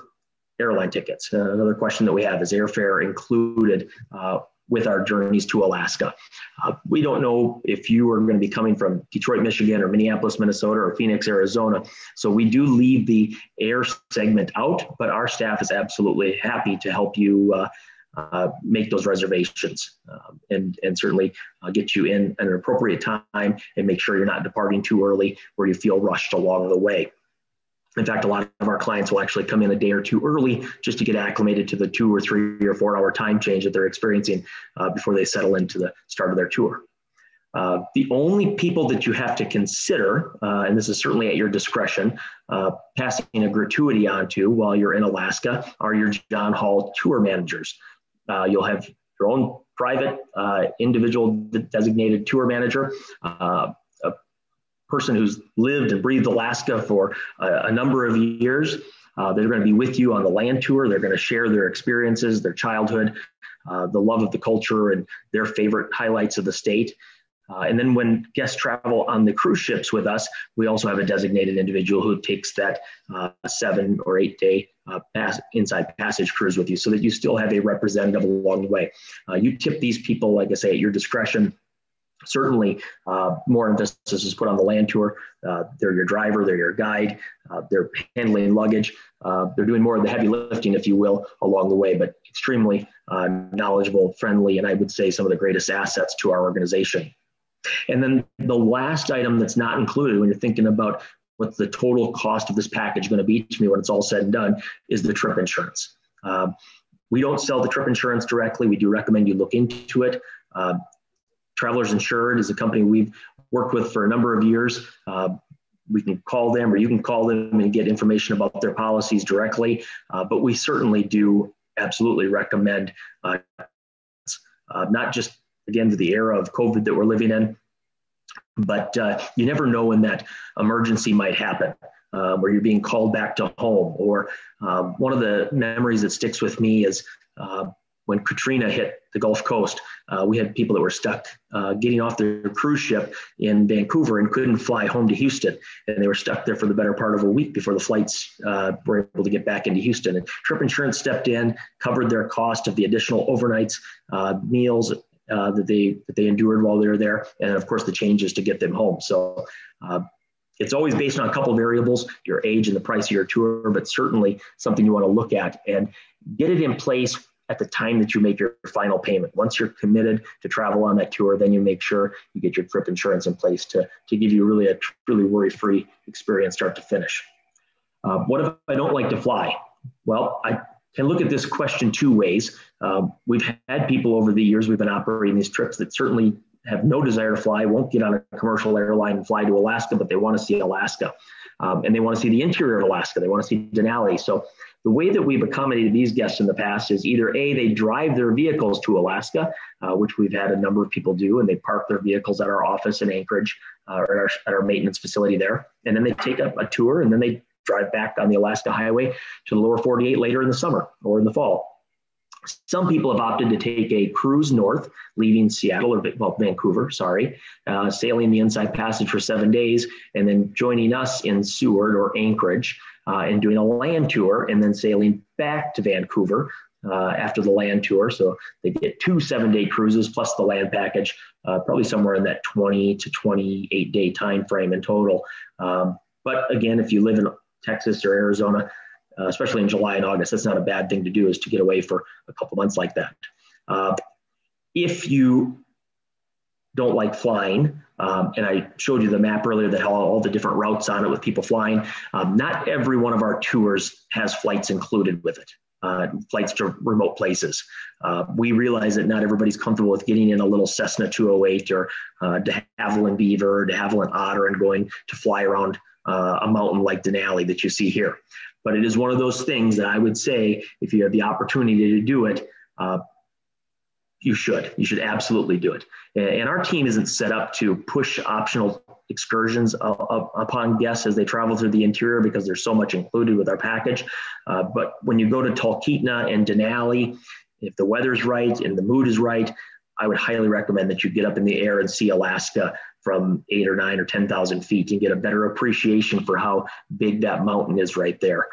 airline tickets. Uh, another question that we have is airfare included uh, with our journeys to Alaska. Uh, we don't know if you are going to be coming from Detroit, Michigan, or Minneapolis, Minnesota, or Phoenix, Arizona. So we do leave the air segment out, but our staff is absolutely happy to help you. Uh, uh, make those reservations um, and, and certainly uh, get you in at an appropriate time and make sure you're not departing too early where you feel rushed along the way. In fact, a lot of our clients will actually come in a day or two early just to get acclimated to the two or three or four hour time change that they're experiencing uh, before they settle into the start of their tour. Uh, the only people that you have to consider, uh, and this is certainly at your discretion, uh, passing a gratuity onto while you're in Alaska are your John Hall tour managers. Uh, you'll have your own private uh, individual designated tour manager person who's lived and breathed Alaska for a, a number of years. Uh, they're going to be with you on the land tour. They're going to share their experiences, their childhood, uh, the love of the culture, and their favorite highlights of the state. Uh, and then when guests travel on the cruise ships with us, we also have a designated individual who takes that uh, seven or eight day uh, pass, inside passage cruise with you so that you still have a representative along the way. Uh, you tip these people, like I say, at your discretion certainly uh, more emphasis is put on the land tour. Uh, they're your driver, they're your guide, uh, they're handling luggage. Uh, they're doing more of the heavy lifting, if you will, along the way, but extremely uh, knowledgeable, friendly, and I would say some of the greatest assets to our organization. And then the last item that's not included when you're thinking about what the total cost of this package going to be to me when it's all said and done is the trip insurance. Um, we don't sell the trip insurance directly. We do recommend you look into it. Uh, Travelers Insured is a company we've worked with for a number of years. Uh, we can call them or you can call them and get information about their policies directly. Uh, but we certainly do absolutely recommend uh, uh not just again to the era of COVID that we're living in, but uh, you never know when that emergency might happen. Uh, where you're being called back to home, or one of the memories that sticks with me is when Katrina hit the Gulf Coast, uh, we had people that were stuck uh, getting off their cruise ship in Vancouver and couldn't fly home to Houston. And they were stuck there for the better part of a week before the flights uh, were able to get back into Houston. And Trip Insurance stepped in, covered their cost of the additional overnights, uh, meals, uh, that they that they endured while they were there, and of course the changes to get them home. So uh, it's always based on a couple variables your age and the price of your tour but certainly something you want to look at and get it in place at the time that you make your final payment. Once you're committed to travel on that tour, then you make sure you get your trip insurance in place to, to give you really a truly worry-free experience start to finish. Uh, what if I don't like to fly? Well, I can look at this question two ways. Um, we've had people over the years we've been operating these trips that certainly have no desire to fly, won't get on a commercial airline and fly to Alaska, but they want to see Alaska. Um, and they want to see the interior of Alaska. They want to see Denali. So the way that we've accommodated these guests in the past is either A, they drive their vehicles to Alaska, uh, which we've had a number of people do, and they park their vehicles at our office in Anchorage uh, or at our, at our, maintenance facility there. And then they take a, a tour and then they drive back on the Alaska Highway to the lower 48 later in the summer or in the fall. Some people have opted to take a cruise north, leaving Seattle or well, Vancouver, sorry, uh, sailing the Inside Passage for seven days, and then joining us in Seward or Anchorage uh, and doing a land tour, and then sailing back to Vancouver uh, after the land tour. So they get two seven day cruises plus the land package, uh, probably somewhere in that 20 to 28 day time frame in total. Um, but again, if you live in Texas or Arizona, uh, especially in July and August. That's not a bad thing to do is to get away for a couple months like that. Uh, if you don't like flying, um, and I showed you the map earlier that had all the different routes on it with people flying. Um, not every one of our tours has flights included with it. Uh, flights to remote places. Uh, we realize that not everybody's comfortable with getting in a little Cessna 208 or uh, de Havilland Beaver, de Havilland Otter, and going to fly around uh, a mountain like Denali that you see here. But it is one of those things that I would say, if you have the opportunity to do it, uh, you should. You should absolutely do it. And our team isn't set up to push optional excursions upon guests as they travel through the interior because there's so much included with our package. Uh, but when you go to Talkeetna and Denali, if the weather's right and the mood is right, I would highly recommend that you get up in the air and see Alaska from eight or nine or 10,000 feet and get a better appreciation for how big that mountain is right there.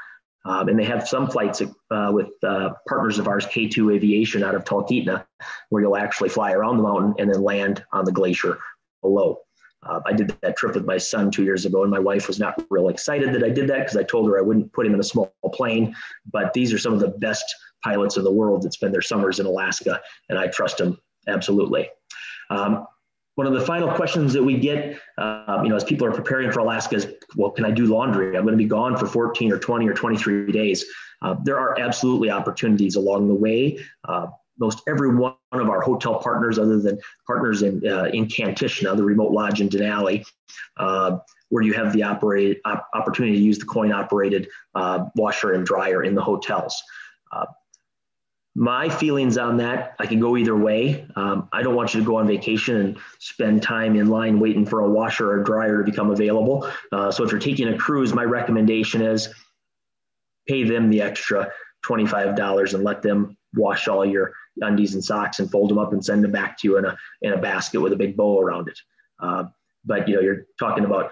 Um, and they have some flights uh, with uh, partners of ours, K2 Aviation out of Talkeetna, where you'll actually fly around the mountain and then land on the glacier below. Uh, I did that trip with my son two years ago, and my wife was not real excited that I did that because I told her I wouldn't put him in a small plane. But these are some of the best pilots in the world that spend their summers in Alaska, and I trust them absolutely. Um, one of the final questions that we get, uh, you know, as people are preparing for Alaska is, well, can I do laundry? I'm going to be gone for 14 or 20 or 23 days. Uh, there are absolutely opportunities along the way. Uh, most every one of our hotel partners, other than partners in uh, in the remote lodge in Denali, uh, where you have the operate, op- opportunity to use the coin operated uh, washer and dryer in the hotels. My feelings on that, I can go either way. Um, I don't want you to go on vacation and spend time in line waiting for a washer or dryer to become available. Uh, so if you're taking a cruise, my recommendation is pay them the extra $25 and let them wash all your undies and socks and fold them up and send them back to you in a, in a basket with a big bow around it. Uh, but you know, you're talking about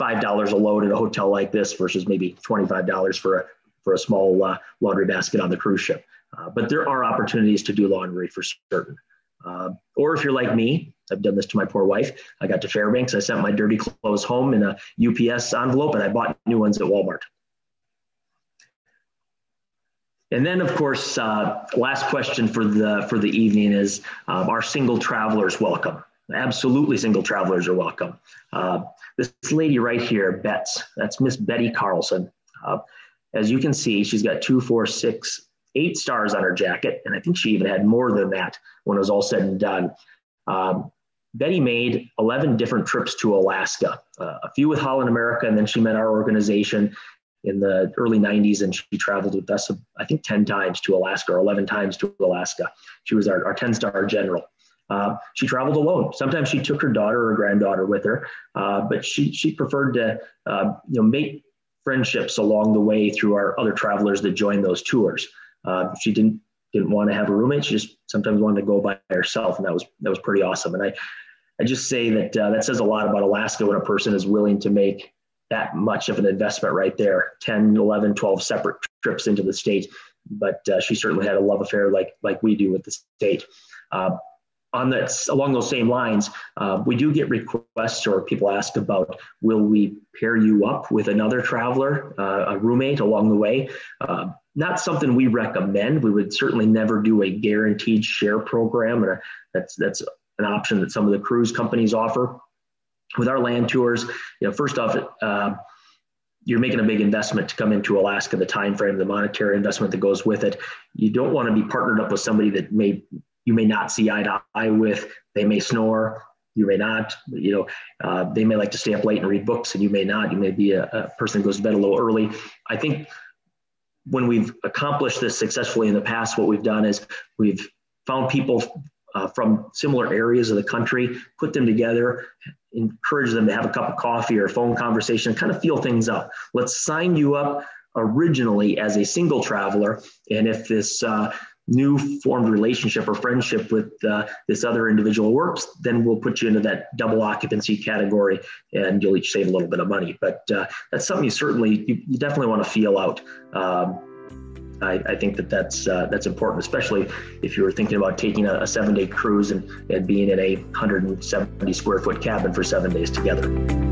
$5 a load at a hotel like this versus maybe $25 for a, for a small uh, laundry basket on the cruise ship. Uh, but there are opportunities to do laundry for certain. Uh, or if you're like me, I've done this to my poor wife. I got to Fairbanks. I sent my dirty clothes home in a UPS envelope and I bought new ones at Walmart. And then, of course, uh, last question for the for the evening is: um, Are single travelers welcome? Absolutely, single travelers are welcome. Uh, this lady right here, Betts, that's Miss Betty Carlson. Uh, as you can see, she's got two, four, six, eight stars on her jacket, and I think she even had more than that when it was all said and done. Um, Betty made 11 different trips to Alaska, uh, a few with Holland America, and then she met our organization in the early 90s and she traveled with us, I think, 10 times to Alaska or 11 times to Alaska. She was our, our 10 star general. Uh, she traveled alone. Sometimes she took her daughter or granddaughter with her, uh, but she, she preferred to uh, you know, make friendships along the way through our other travelers that joined those tours. Uh, she didn't didn't want to have a roommate. She just sometimes wanted to go by herself, and that was that was pretty awesome. And I I just say that uh, that says a lot about Alaska when a person is willing to make that much of an investment right there 10 11 12 separate trips into the state but uh, she certainly had a love affair like like we do with the state uh, on that along those same lines uh, we do get requests or people ask about will we pair you up with another traveler uh, a roommate along the way uh, not something we recommend we would certainly never do a guaranteed share program and that's that's an option that some of the cruise companies offer with our land tours, you know, first off, uh, you're making a big investment to come into Alaska, the time frame, the monetary investment that goes with it. You don't want to be partnered up with somebody that may you may not see eye to eye with. They may snore, you may not. You know, uh, they may like to stay up late and read books, and you may not. You may be a, a person who goes to bed a little early. I think when we've accomplished this successfully in the past, what we've done is we've found people uh, from similar areas of the country, put them together, encourage them to have a cup of coffee or a phone conversation, kind of feel things up. Let's sign you up originally as a single traveler. And if this uh, new formed relationship or friendship with uh, this other individual works, then we'll put you into that double occupancy category and you'll each save a little bit of money. But uh, that's something you certainly, you, you definitely want to feel out. Um, I, I think that that's uh, that's important, especially if you were thinking about taking a, a seven day cruise and, and being in a 170 square foot cabin for seven days together.